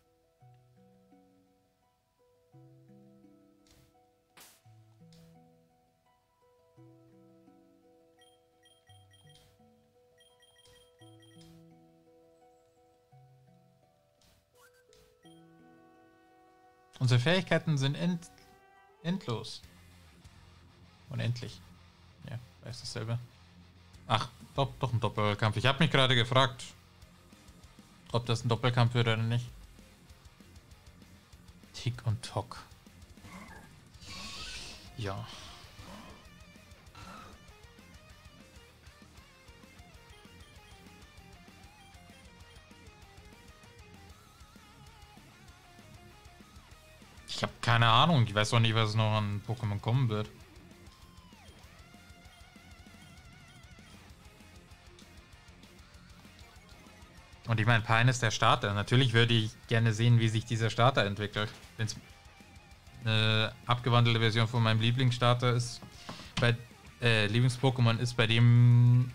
Unsere Fähigkeiten sind end endlos. Unendlich. Ja, weiß dasselbe. Ach, doch, doch ein Doppelkampf. Ich habe mich gerade gefragt, ob das ein Doppelkampf wird oder nicht. Tick und Tock. Ja. Keine Ahnung. Ich weiß auch nicht, was noch an Pokémon kommen wird. Und ich meine, Pine ist der Starter. Natürlich würde ich gerne sehen, wie sich dieser Starter entwickelt. Wenn es eine abgewandelte Version von meinem Lieblingsstarter ist, bei äh, Lieblings-Pokémon ist, bei dem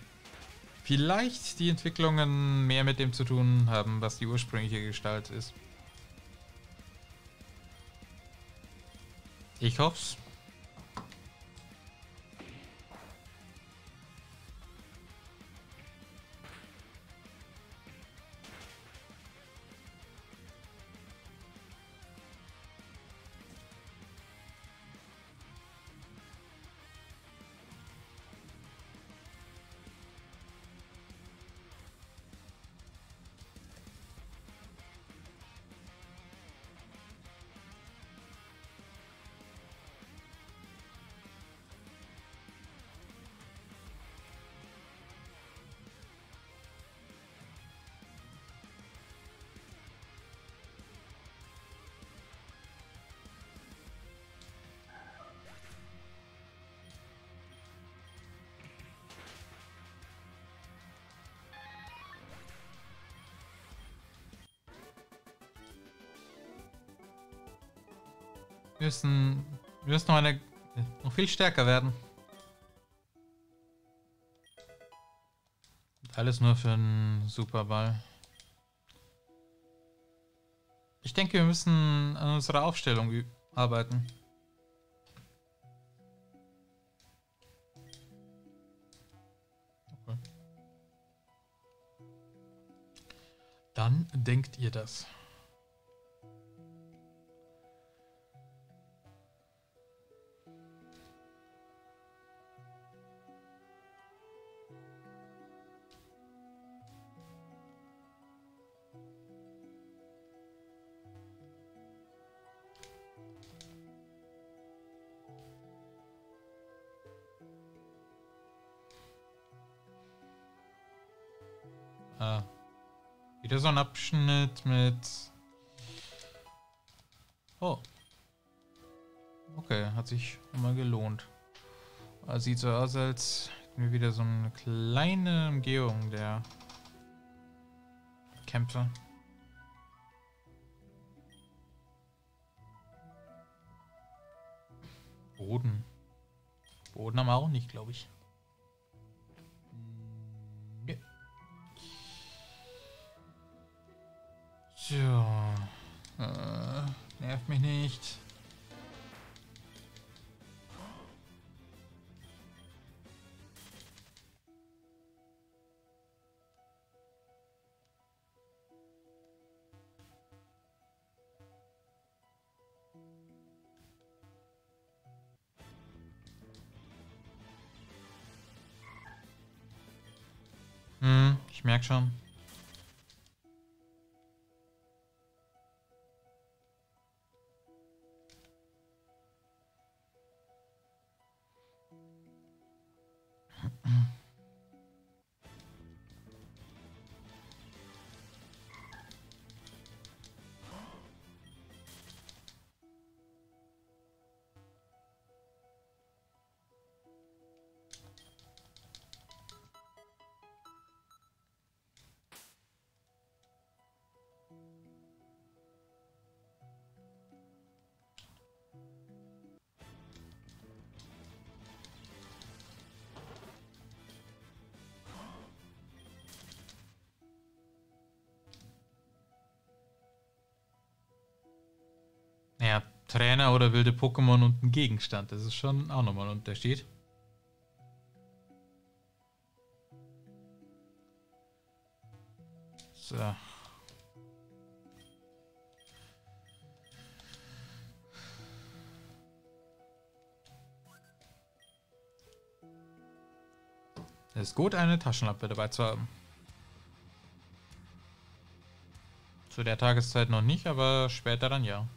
vielleicht die Entwicklungen mehr mit dem zu tun haben, was die ursprüngliche Gestalt ist. Ich hoff's. Wir müssen, müssen noch, eine, noch viel stärker werden. Alles nur für einen Superball. Ich denke, wir müssen an unserer Aufstellung arbeiten. Okay. Dann denkt ihr das. So ein Abschnitt mit... Oh. Okay, hat sich immer gelohnt. Sieht so aus, als hätten wir wieder so eine kleine Umgehung der Kämpfe. Boden. Boden haben wir auch nicht, glaube ich. Tja. Äh, nervt mich nicht. Hm, ich merke schon. Trainer oder wilde Pokémon und ein Gegenstand. Das ist schon auch nochmal ein Unterschied. So. Es ist gut, eine Taschenlampe dabei zu haben. Zu der Tageszeit noch nicht, aber später dann ja.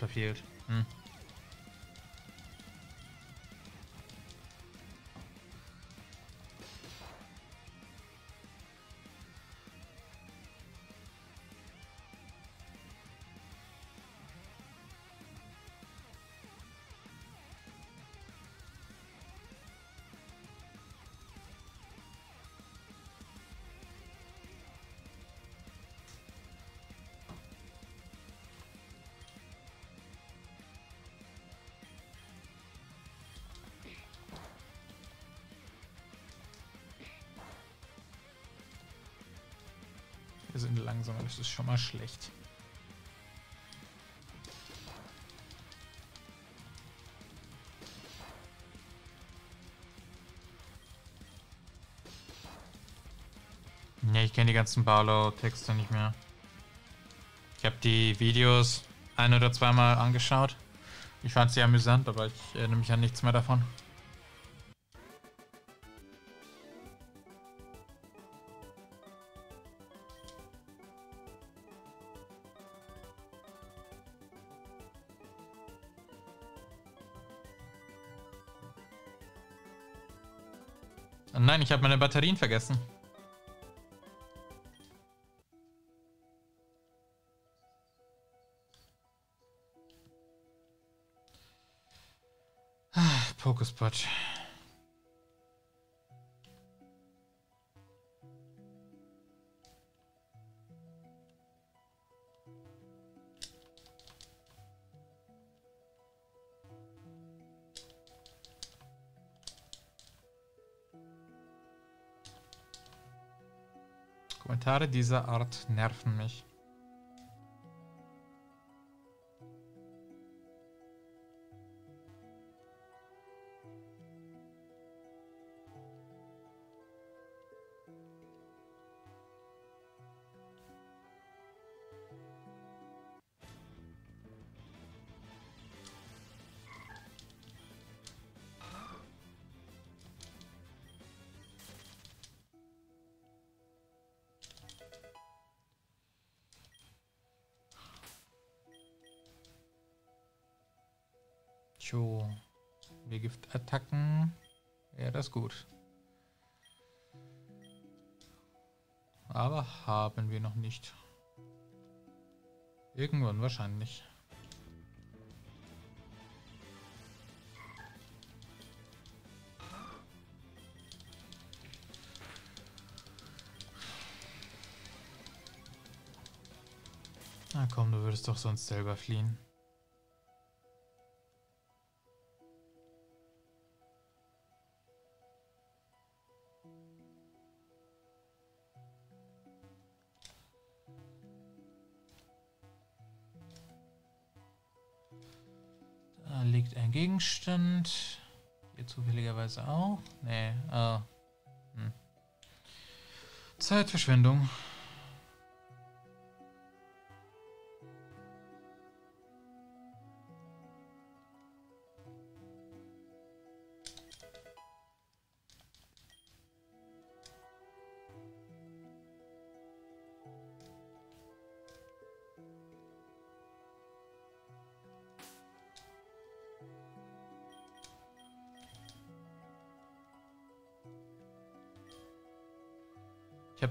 Der andere hat das ist schon mal schlecht. Ne, ich kenne die ganzen Barlow-Texte nicht mehr. Ich habe die Videos ein- oder zweimal angeschaut. Ich fand sie amüsant, aber ich erinnere mich an nichts mehr davon. Ich habe meine Batterien vergessen. Ah, Pokéspot. Kommentare dieser Art nerven mich. Jo. Wir Giftattacken. Ja, das ist gut. Aber haben wir noch nicht. Irgendwann wahrscheinlich. Na komm, du würdest doch sonst selber fliehen. Gegenstand. Hier zufälligerweise auch. Nee, ah. Hm. Zeitverschwendung.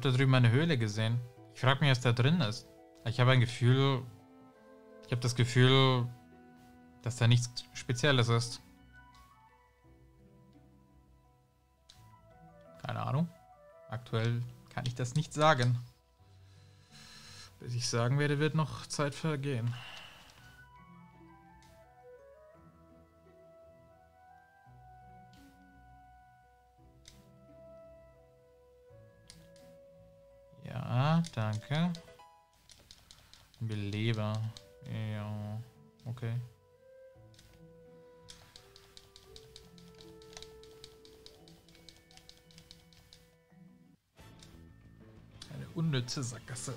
Habe da drüben eine Höhle gesehen. Ich frage mich, was da drin ist. Ich habe ein Gefühl... Ich habe das Gefühl, dass da nichts Spezielles ist. Keine Ahnung. Aktuell kann ich das nicht sagen. Bis ich sagen werde, wird noch Zeit vergehen. Danke. Beleber. Ja, okay. Eine unnütze Sackgasse.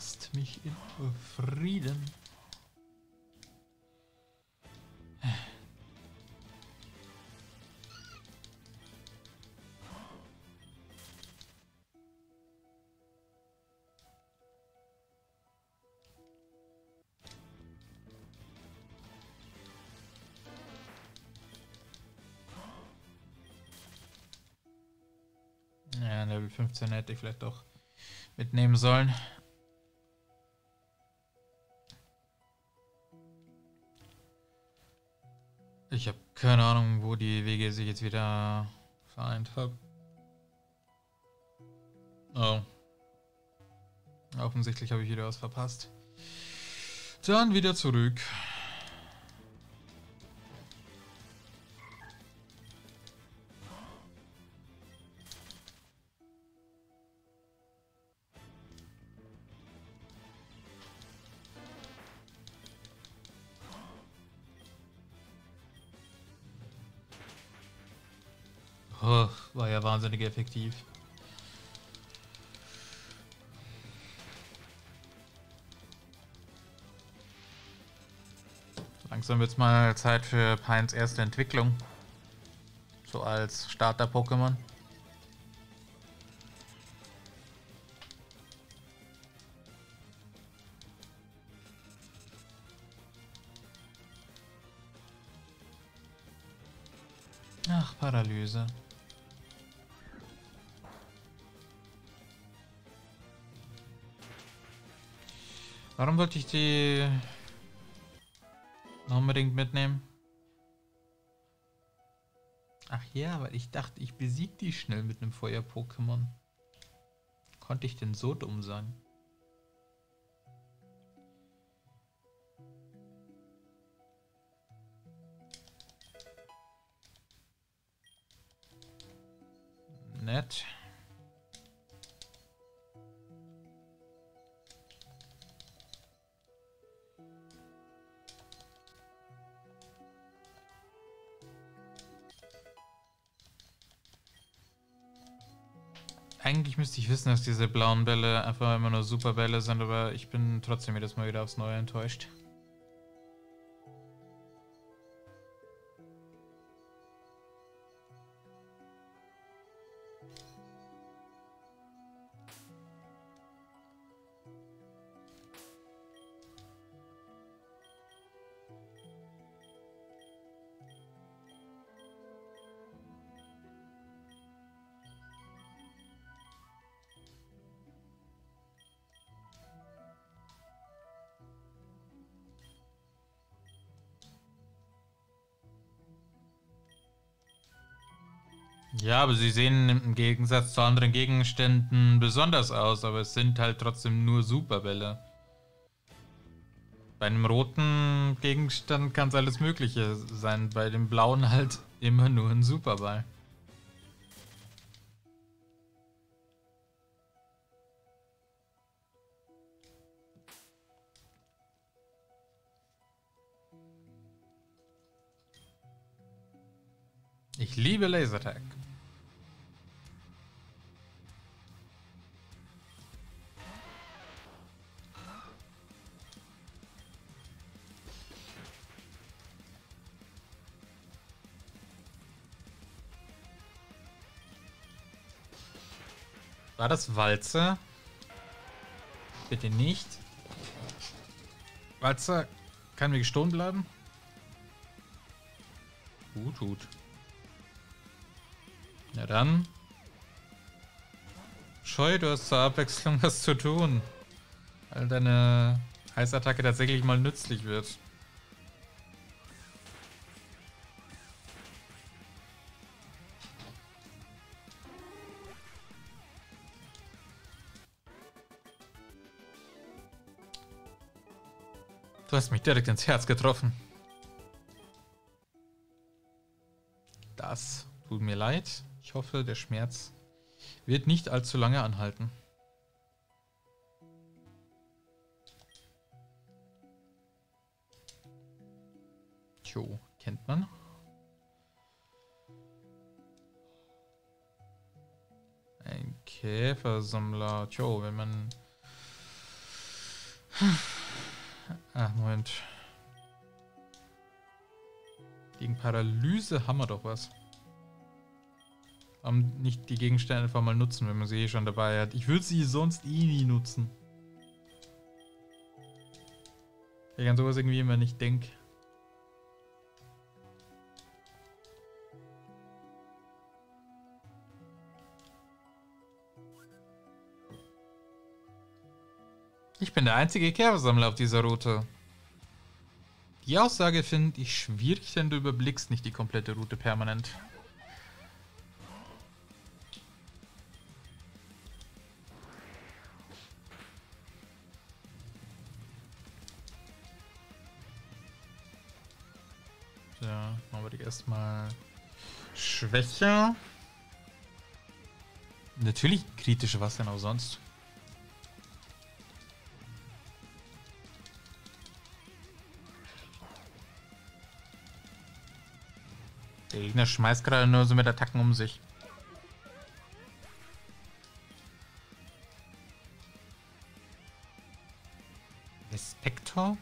Lasst mich in Frieden. Ja, Level 15 hätte ich vielleicht doch mitnehmen sollen. Keine Ahnung, wo die Wege sich jetzt wieder vereint haben. Oh. Offensichtlich habe ich wieder was verpasst. Dann wieder zurück. Oh, war ja wahnsinnig effektiv. Langsam wird es mal Zeit für Pines erste Entwicklung. So als Starter-Pokémon. Warum wollte ich die unbedingt mitnehmen? Ach ja, weil ich dachte, ich besiege die schnell mit einem Feuer-Pokémon. Konnte ich denn so dumm sein? Nett. Müsste ich wissen, dass diese blauen Bälle einfach immer nur Superbälle sind, aber ich bin trotzdem jedes Mal wieder aufs Neue enttäuscht. Ja, aber sie sehen im Gegensatz zu anderen Gegenständen besonders aus, aber es sind halt trotzdem nur Superbälle. Bei einem roten Gegenstand kann es alles Mögliche sein, bei dem blauen halt immer nur ein Superball. Ich liebe Lasertag. War das Walzer? Bitte nicht. Walzer, kann mir gestohlen bleiben? Gut, gut. Ja dann. Scheu, du hast zur Abwechslung was zu tun. Weil deine Heißattacke tatsächlich mal nützlich wird. Hast mich direkt ins Herz getroffen. Das tut mir leid. Ich hoffe, der Schmerz wird nicht allzu lange anhalten. Jo, kennt man. Ein Käfersammler. Tjo, wenn man Ach, Moment. Gegen Paralyse haben wir doch was. Warum nicht die Gegenstände einfach mal nutzen, wenn man sie eh schon dabei hat? Ich würde sie sonst eh nie nutzen. Ich an sowas irgendwie immer nicht denke. Ich bin der einzige Kerbesammler auf dieser Route. Die Aussage finde ich schwierig, denn du überblickst nicht die komplette Route permanent. Ja, machen wir die erstmal schwächer. Natürlich kritische, was denn auch sonst. Der Gegner schmeißt gerade nur so mit Attacken um sich. Respektor?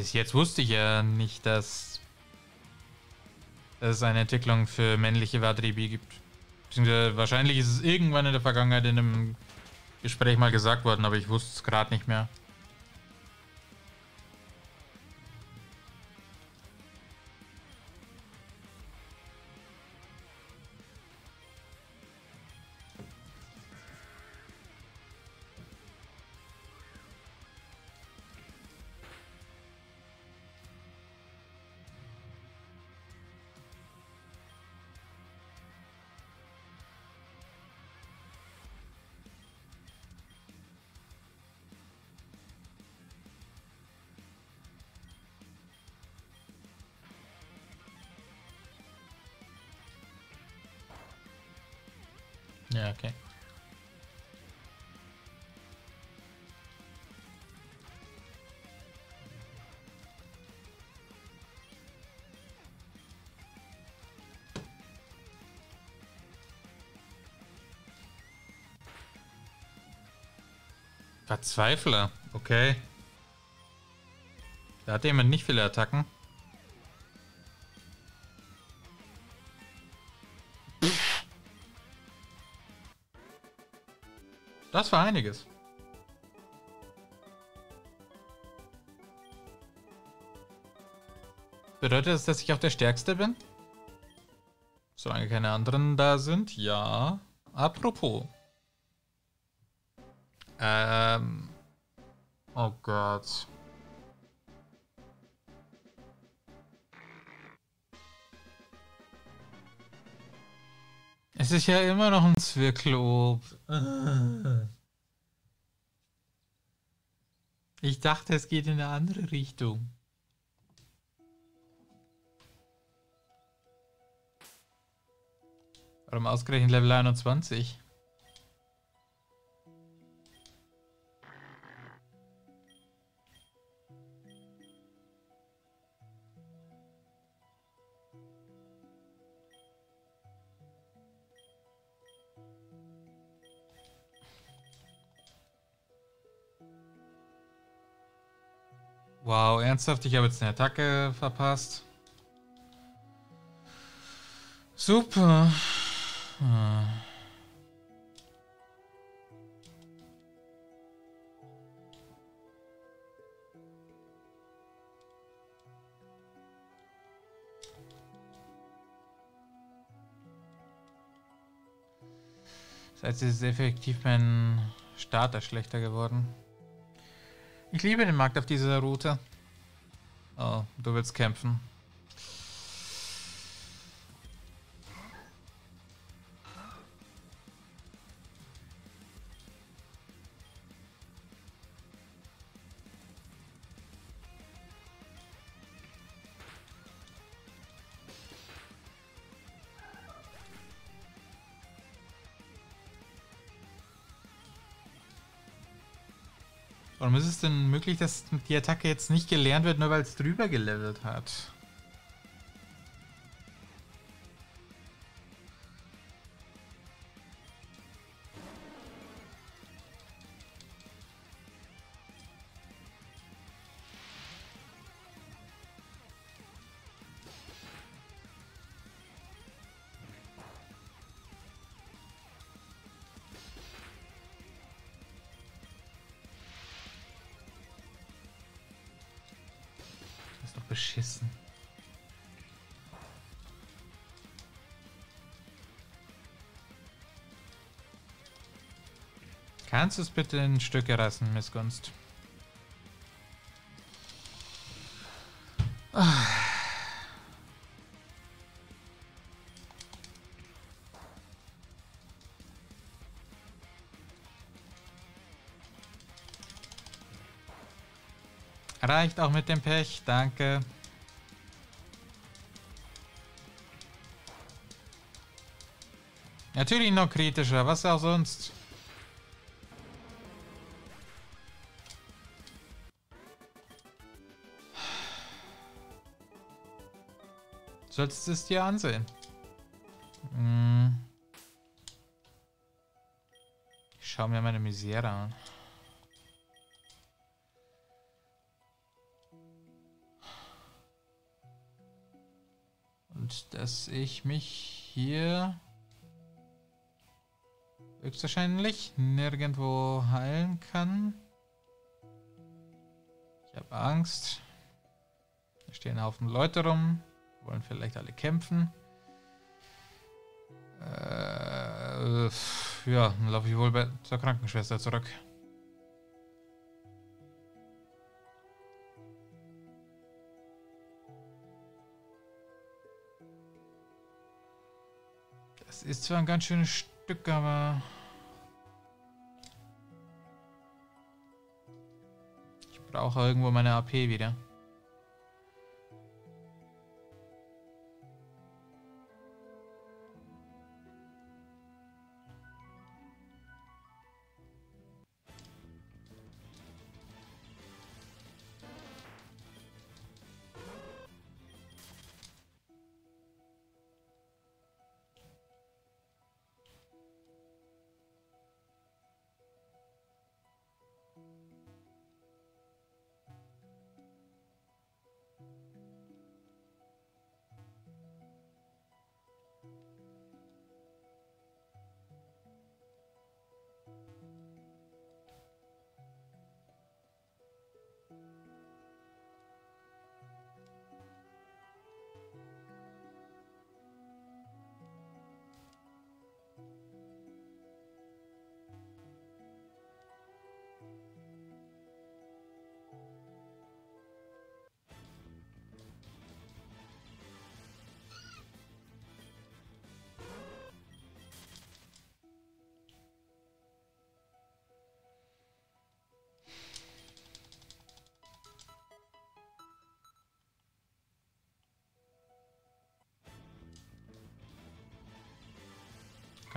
Bis jetzt wusste ich ja nicht, dass, es eine Entwicklung für männliche Vadribi gibt. Beziehungsweise wahrscheinlich ist es irgendwann in der Vergangenheit in einem Gespräch mal gesagt worden, aber ich wusste es gerade nicht mehr. Verzweifler, okay. Da hat jemand nicht viele Attacken. Das war einiges. Bedeutet das, dass ich auch der Stärkste bin? Solange keine anderen da sind, ja. Apropos. Ähm. Oh Gott. Es ist ja immer noch ein Zwirklob. Ich dachte, es geht in eine andere Richtung. Warum ausgerechnet Level 21? Wow, ernsthaft? Ich habe jetzt eine Attacke verpasst. Super. Hm. Das heißt, es ist effektiv mein Starter schlechter geworden. Ich liebe den Markt auf dieser Route. Oh, du willst kämpfen. Möglich, dass die Attacke jetzt nicht gelernt wird, nur weil es drüber gelevelt hat? Kannst du es bitte in Stücke reißen, Missgunst? Reicht auch mit dem Pech, danke. Natürlich noch kritischer, was auch sonst. Solltest du es dir ansehen. Hm. Ich schau mir meine Misere an. dass ich mich hier höchstwahrscheinlich nirgendwo heilen kann. Ich habe Angst. Da stehen ein Haufen Leute rum. Wollen vielleicht alle kämpfen. Äh, ja, dann laufe ich wohl bei, zur Krankenschwester zurück. ist zwar ein ganz schönes Stück, aber... Ich brauche irgendwo meine AP wieder.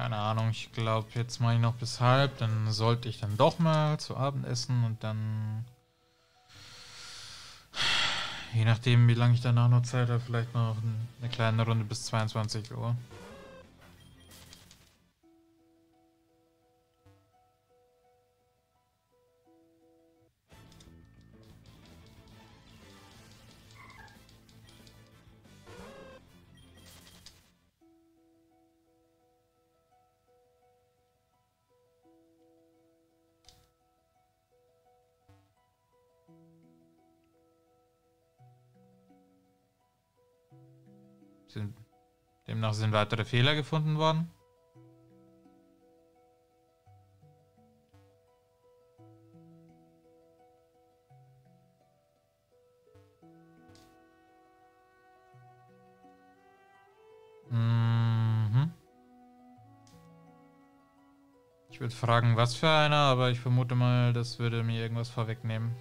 Keine Ahnung, ich glaube, jetzt mache ich noch bis halb, dann sollte ich dann doch mal zu Abend essen und dann, je nachdem, wie lange ich danach noch Zeit habe, vielleicht noch eine kleine Runde bis 22 Uhr. Sind weitere Fehler gefunden worden. Mhm. Ich würde fragen, was für einer, aber ich vermute mal, das würde mir irgendwas vorwegnehmen.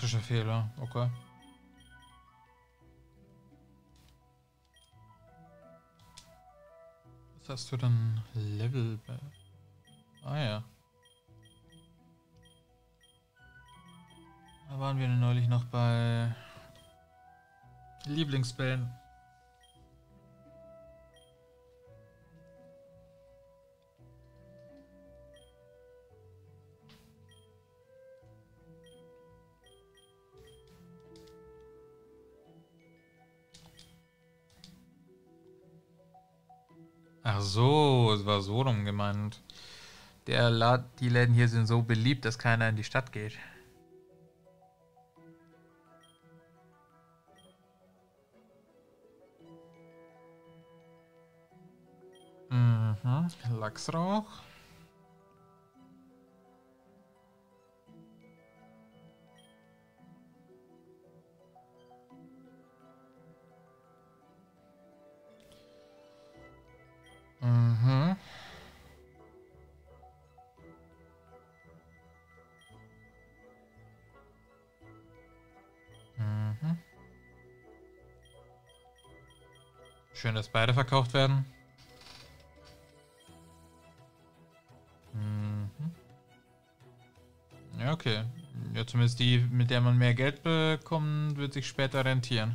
Grafischer Fehler, okay. Was hast du denn? Level... Ah ja. Da waren wir neulich noch bei Lieblingsband. Ach so, es war so rum gemeint. Der Lad die Läden hier sind so beliebt, dass keiner in die Stadt geht. Mhm, Lachsrauch. Schön, dass beide verkauft werden. Mhm. Ja, okay. Ja, zumindest die, mit der man mehr Geld bekommt, wird sich später rentieren.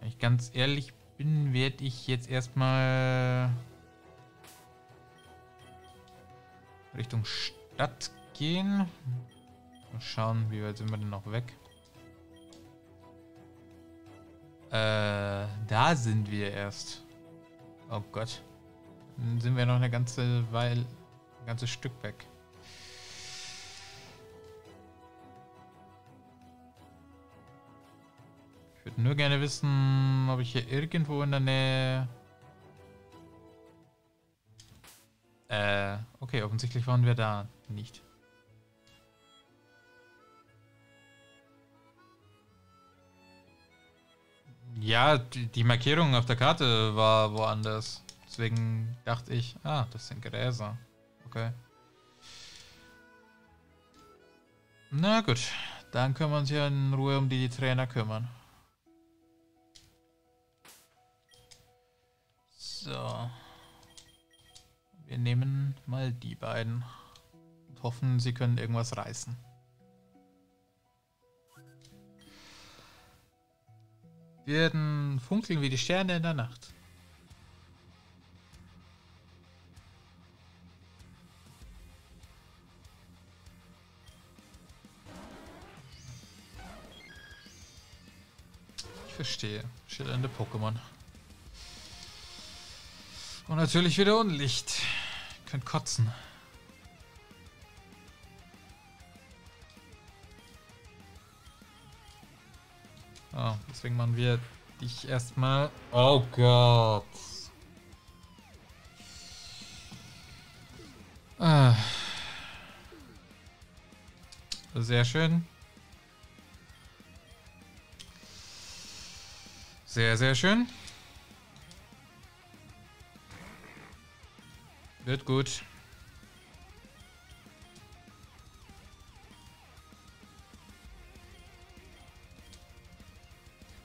Wenn ich ganz ehrlich bin, werde ich jetzt erstmal Richtung Stadt gehen. Mal schauen, wie weit sind wir denn noch weg. Äh, da sind wir erst. Oh Gott. Dann sind wir noch eine ganze Weile, ein ganzes Stück weg. würde nur gerne wissen, ob ich hier irgendwo in der Nähe... Äh, okay, offensichtlich waren wir da nicht. Ja, die, Markierung auf der Karte war woanders. Deswegen dachte ich, ah, das sind Gräser. Okay. Na gut, dann können wir uns ja in Ruhe um die Trainer kümmern. So. Wir nehmen mal die beiden und hoffen, sie können irgendwas reißen. Werden funkeln wie die Sterne in der Nacht. Ich verstehe. Schillernde Pokémon. Und natürlich wieder Unlicht. Ihr könnt kotzen. Oh, deswegen machen wir dich erstmal. Oh Gott. Ah. sehr schön. Sehr, sehr schön. Wird gut.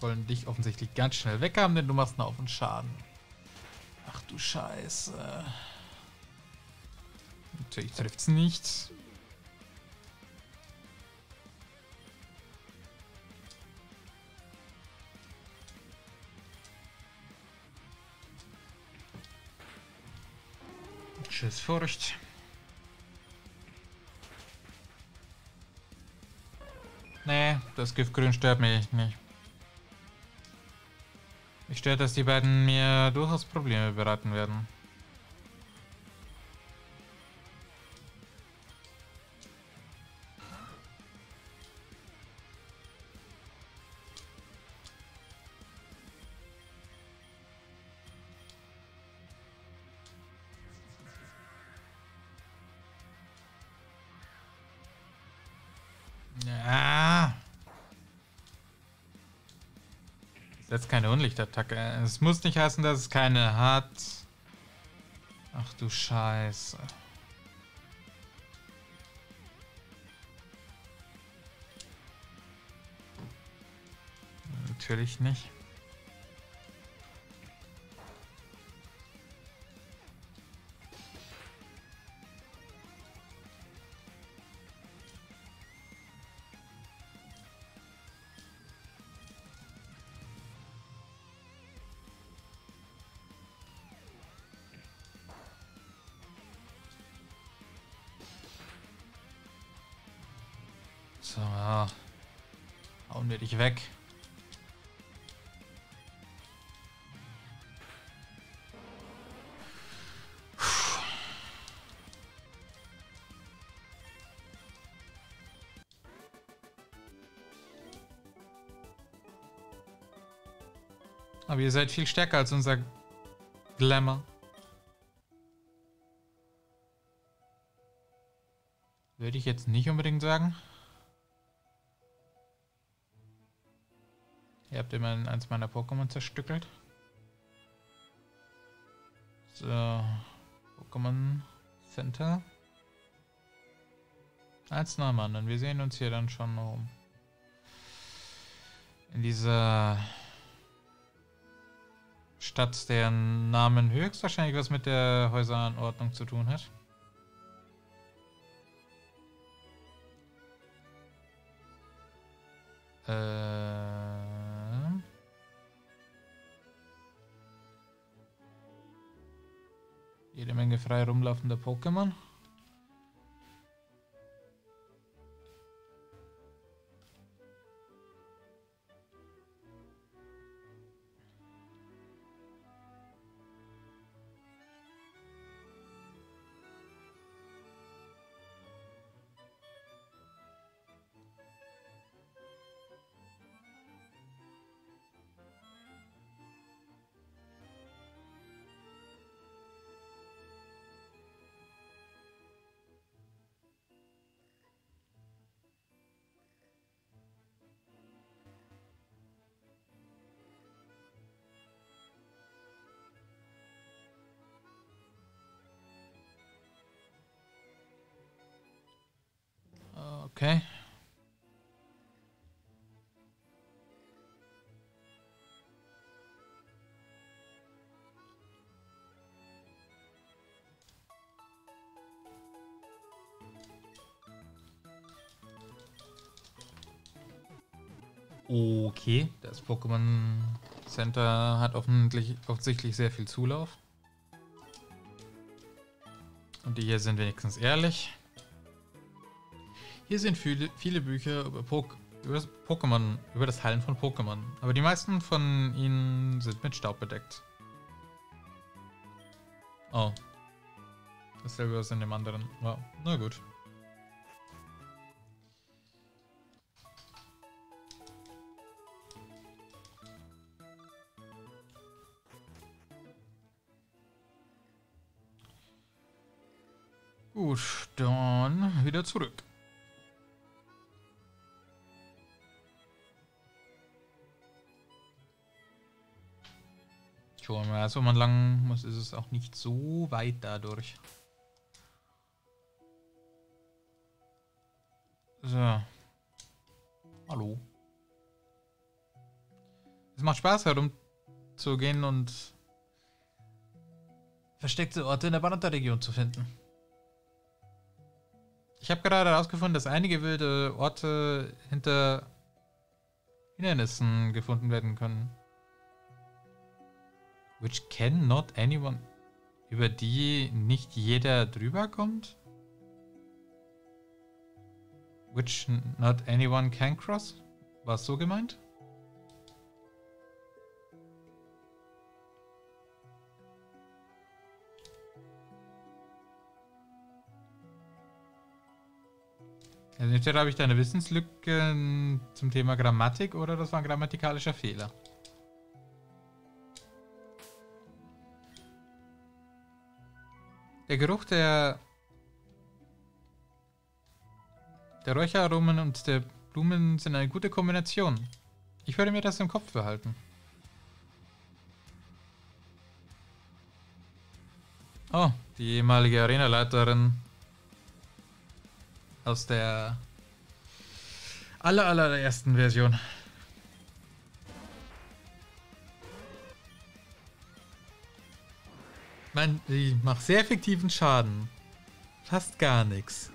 Wollen dich offensichtlich ganz schnell weghaben, denn du machst einen Haufen Schaden. Ach du Scheiße. Natürlich trifft es nicht. Tschüss, Furcht. Nee, das Giftgrün stört mich nicht. Mich stört, dass die beiden mir durchaus Probleme bereiten werden. Setzt keine Unlichtattacke. Es muss nicht heißen, dass es keine hat. Ach du Scheiße. Natürlich nicht. Weg. Aber ihr seid viel stärker als unser Glamour. Würde ich jetzt nicht unbedingt sagen. Ihr habt immerhin eins meiner Pokémon zerstückelt. So. Pokémon Center. Als Name dann. Wir sehen uns hier dann schon um. In dieser Stadt, deren Namen höchstwahrscheinlich was mit der Häuseranordnung zu tun hat. Äh. Jede Menge frei rumlaufender Pokémon. Okay. Okay, das Pokémon Center hat offensichtlich, offensichtlich sehr viel Zulauf. Und die hier sind wenigstens ehrlich. Hier sind viele, viele Bücher über, Pok über das Pokémon, über das Heilen von Pokémon. Aber die meisten von ihnen sind mit Staub bedeckt. Oh. Dasselbe was in dem anderen. Wow. Na gut. Gut, dann wieder zurück. Turm. Also man lang muss, ist es auch nicht so weit dadurch. So. Hallo. Es macht Spaß herumzugehen und versteckte Orte in der Banata-Region zu finden. Ich habe gerade herausgefunden, dass einige wilde Orte hinter Hindernissen gefunden werden können. Which cannot anyone... Über die nicht jeder drüber kommt? Which not anyone can cross? War es so gemeint? Also entweder habe ich da eine Wissenslücke zum Thema Grammatik oder das war ein grammatikalischer Fehler. Der Geruch der der Räucheraromen und der Blumen sind eine gute Kombination. Ich würde mir das im Kopf behalten. Oh, die ehemalige Arenaleiterin aus der aller, allerersten Version. Man, die macht sehr effektiven Schaden. Fast gar nichts.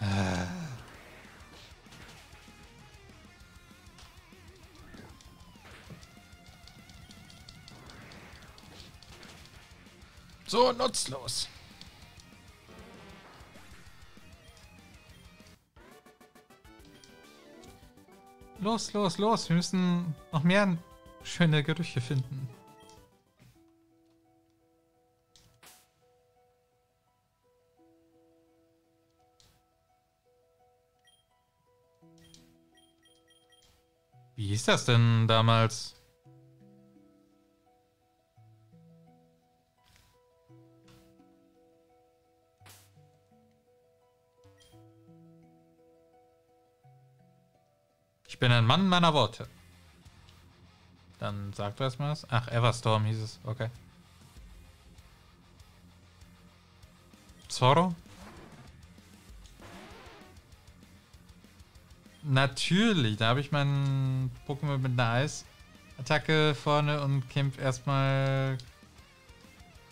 Ah. So nutzlos. Los, los, los. Wir müssen noch mehr schöne Gerüche finden. Wie hieß das denn damals? Ich bin ein Mann meiner Worte. Dann sagt du erstmal was. Ach, Everstorm hieß es. Okay. Zorro? Natürlich, da habe ich meinen Pokémon mit einer Eisattacke vorne und kämpfe erstmal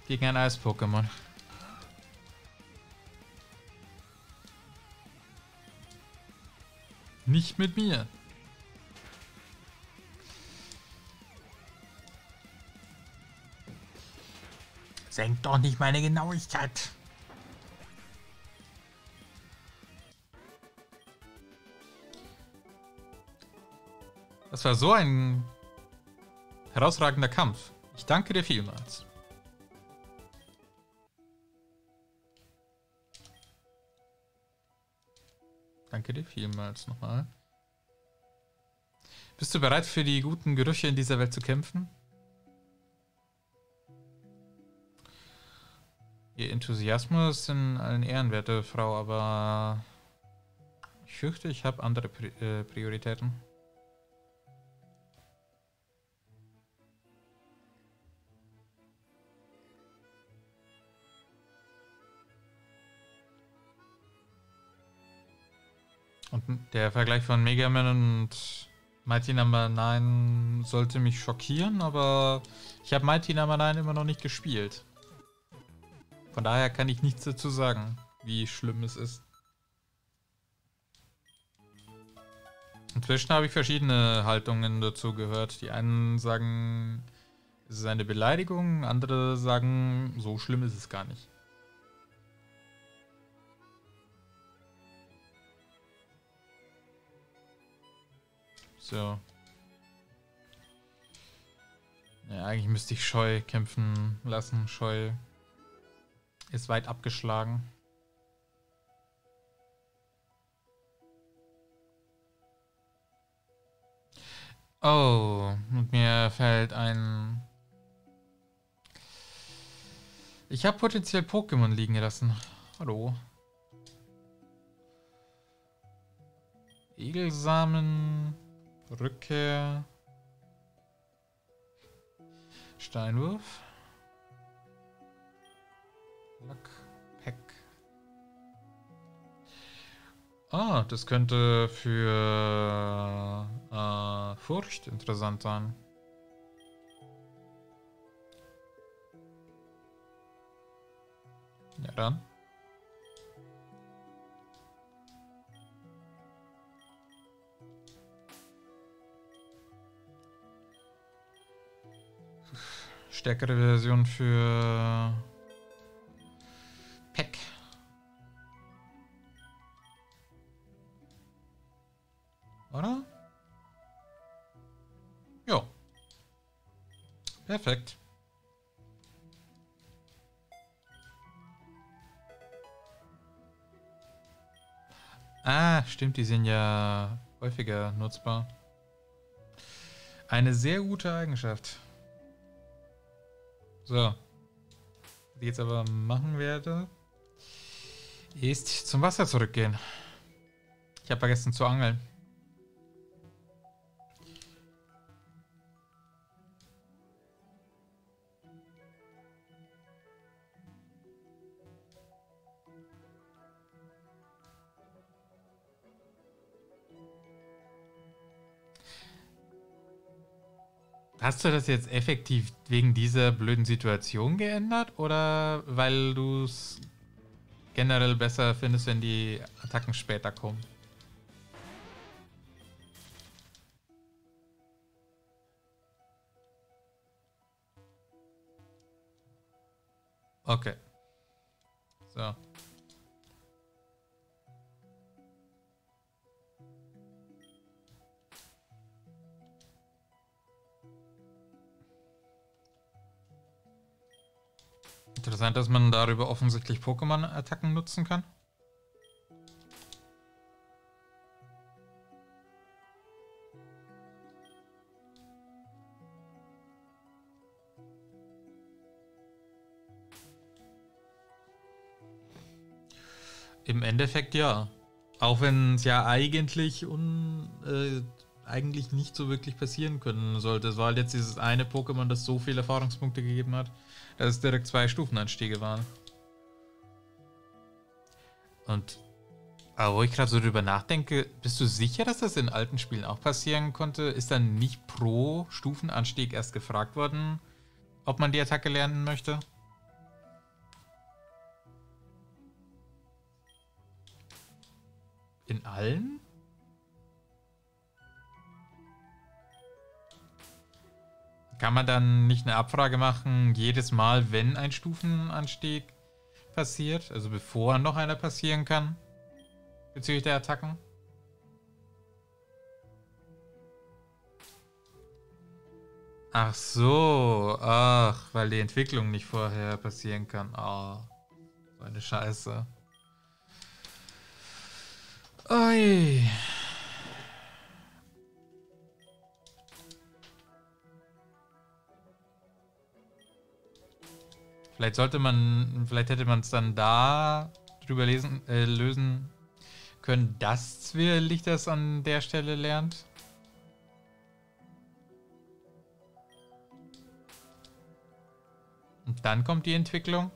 gegen ein Eis-Pokémon. Nicht mit mir. Senkt doch nicht meine Genauigkeit. Das war so ein herausragender Kampf. Ich danke dir vielmals. Danke dir vielmals nochmal. Bist du bereit für die guten Gerüche in dieser Welt zu kämpfen? Ihr Enthusiasmus in allen Ehren, werte Frau, aber ich fürchte, ich habe andere Pri äh, Prioritäten. Und der Vergleich von Mega Man und Mighty Number 9 sollte mich schockieren, aber ich habe Mighty Number 9 immer noch nicht gespielt. Von daher kann ich nichts dazu sagen, wie schlimm es ist. Inzwischen habe ich verschiedene Haltungen dazu gehört. Die einen sagen, es ist eine Beleidigung, andere sagen, so schlimm ist es gar nicht. So. Ja, eigentlich müsste ich Scheu kämpfen lassen. Scheu ist weit abgeschlagen. Oh, und mir fällt ein... Ich habe potenziell Pokémon liegen gelassen. Hallo. Egelsamen... Rückkehr. Steinwurf. Lack. Pack. Ah, das könnte für äh, Furcht interessant sein. Ja, dann. Stärkere Version für Pack. Oder? Jo. Perfekt. Ah, stimmt, die sind ja häufiger nutzbar. Eine sehr gute Eigenschaft. So. Was ich jetzt aber machen werde, ist zum Wasser zurückgehen. Ich habe vergessen zu angeln. Hast du das jetzt effektiv wegen dieser blöden Situation geändert oder weil du es generell besser findest, wenn die Attacken später kommen? Okay. So. Interessant, dass man darüber offensichtlich Pokémon-Attacken nutzen kann. Im Endeffekt ja. Auch wenn es ja eigentlich un, äh, eigentlich nicht so wirklich passieren können sollte. Es war halt jetzt dieses eine Pokémon, das so viele Erfahrungspunkte gegeben hat dass es direkt zwei Stufenanstiege waren. Und aber wo ich gerade so drüber nachdenke, bist du sicher, dass das in alten Spielen auch passieren konnte? Ist dann nicht pro Stufenanstieg erst gefragt worden, ob man die Attacke lernen möchte? In allen? Kann man dann nicht eine Abfrage machen, jedes Mal, wenn ein Stufenanstieg passiert? Also bevor noch einer passieren kann? Bezüglich der Attacken? Ach so, ach, weil die Entwicklung nicht vorher passieren kann. Oh, so eine Scheiße. Ui. Vielleicht sollte man, vielleicht hätte man es dann da drüber lesen, äh, lösen können, dass Zwirrlicht das an der Stelle lernt. Und dann kommt die Entwicklung.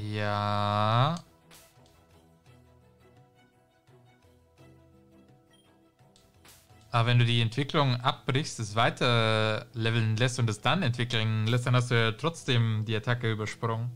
Ja. Aber wenn du die Entwicklung abbrichst, es weiter leveln lässt und es dann entwickeln lässt, dann hast du ja trotzdem die Attacke übersprungen.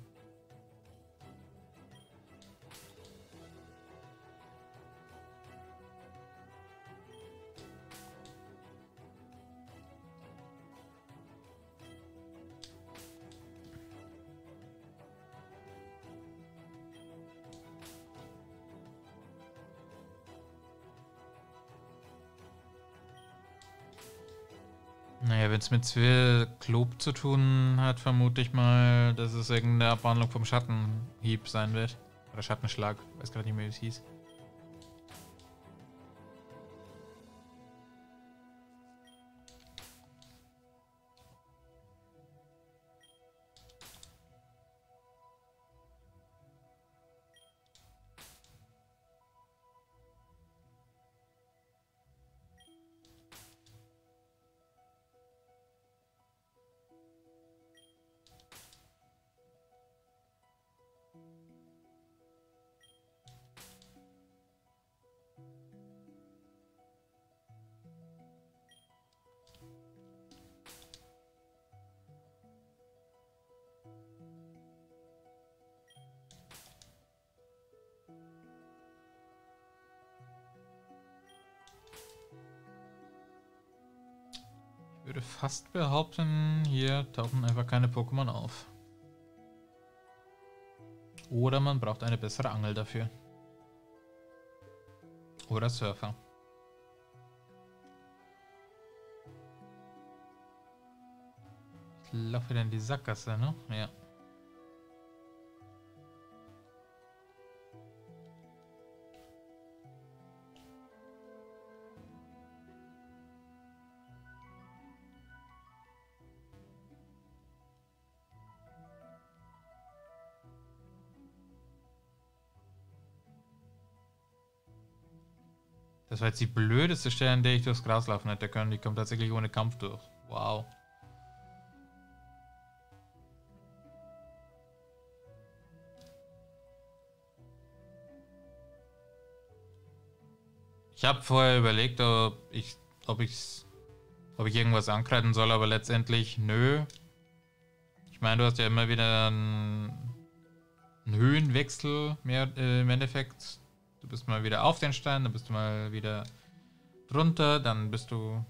Es mit Zwill-Klob zu tun hat, vermute ich mal, dass es irgendeine Abwandlung vom Schattenhieb sein wird. Oder Schattenschlag. Weiß gerade nicht mehr, wie es hieß. Würde fast behaupten, hier tauchen einfach keine Pokémon auf. Oder man braucht eine bessere Angel dafür. Oder Surfer. Ich laufe in die Sackgasse, ne? Ja. War jetzt die blödeste Stelle, an der ich durchs Gras laufen hätte können. Die kommt tatsächlich ohne Kampf durch. Wow. Ich habe vorher überlegt, ob ich, ob ich, ob ich irgendwas ankreiden soll, aber letztendlich nö. Ich meine, du hast ja immer wieder einen, einen Höhenwechsel mehr äh, im Endeffekt bist mal wieder auf den Stein, dann bist du mal wieder drunter, dann bist du...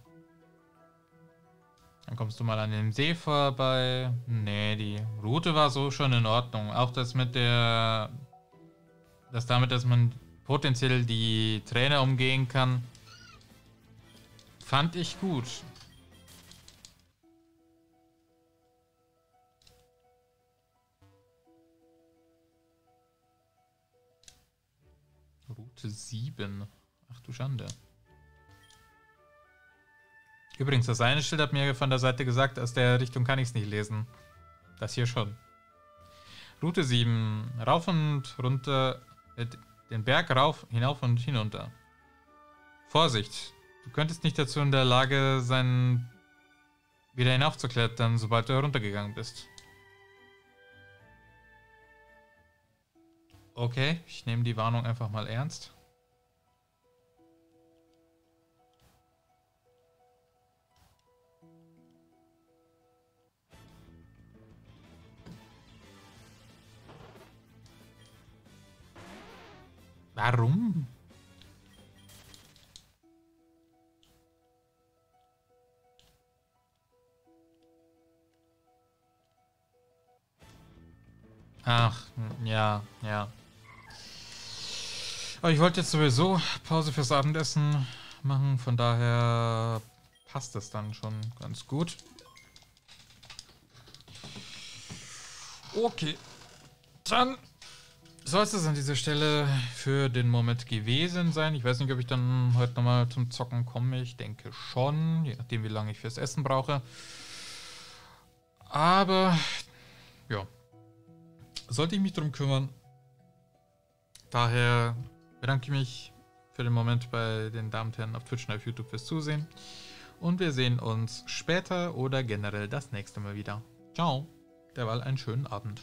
Dann kommst du mal an dem See vorbei. Nee, die Route war so schon in Ordnung. Auch das mit der... Das damit, dass man potenziell die Trainer umgehen kann, fand ich gut. Route 7. Ach du Schande. Übrigens, das eine Schild hat mir von der Seite gesagt, aus der Richtung kann ich es nicht lesen. Das hier schon. Route 7. Rauf und runter. Äh, den Berg rauf, hinauf und hinunter. Vorsicht. Du könntest nicht dazu in der Lage sein, wieder hinaufzuklettern, sobald du heruntergegangen bist. Okay, ich nehme die Warnung einfach mal ernst. Warum? Ach, ja, ja. Aber ich wollte jetzt sowieso Pause fürs Abendessen machen, von daher passt es dann schon ganz gut. Okay, dann soll es an dieser Stelle für den Moment gewesen sein. Ich weiß nicht, ob ich dann heute nochmal zum Zocken komme. Ich denke schon, je nachdem, wie lange ich fürs Essen brauche. Aber, ja, sollte ich mich darum kümmern. Daher bedanke ich mich für den Moment bei den Damen und Herren auf Twitch und auf YouTube fürs Zusehen. Und wir sehen uns später oder generell das nächste Mal wieder. Ciao. Derweil einen schönen Abend.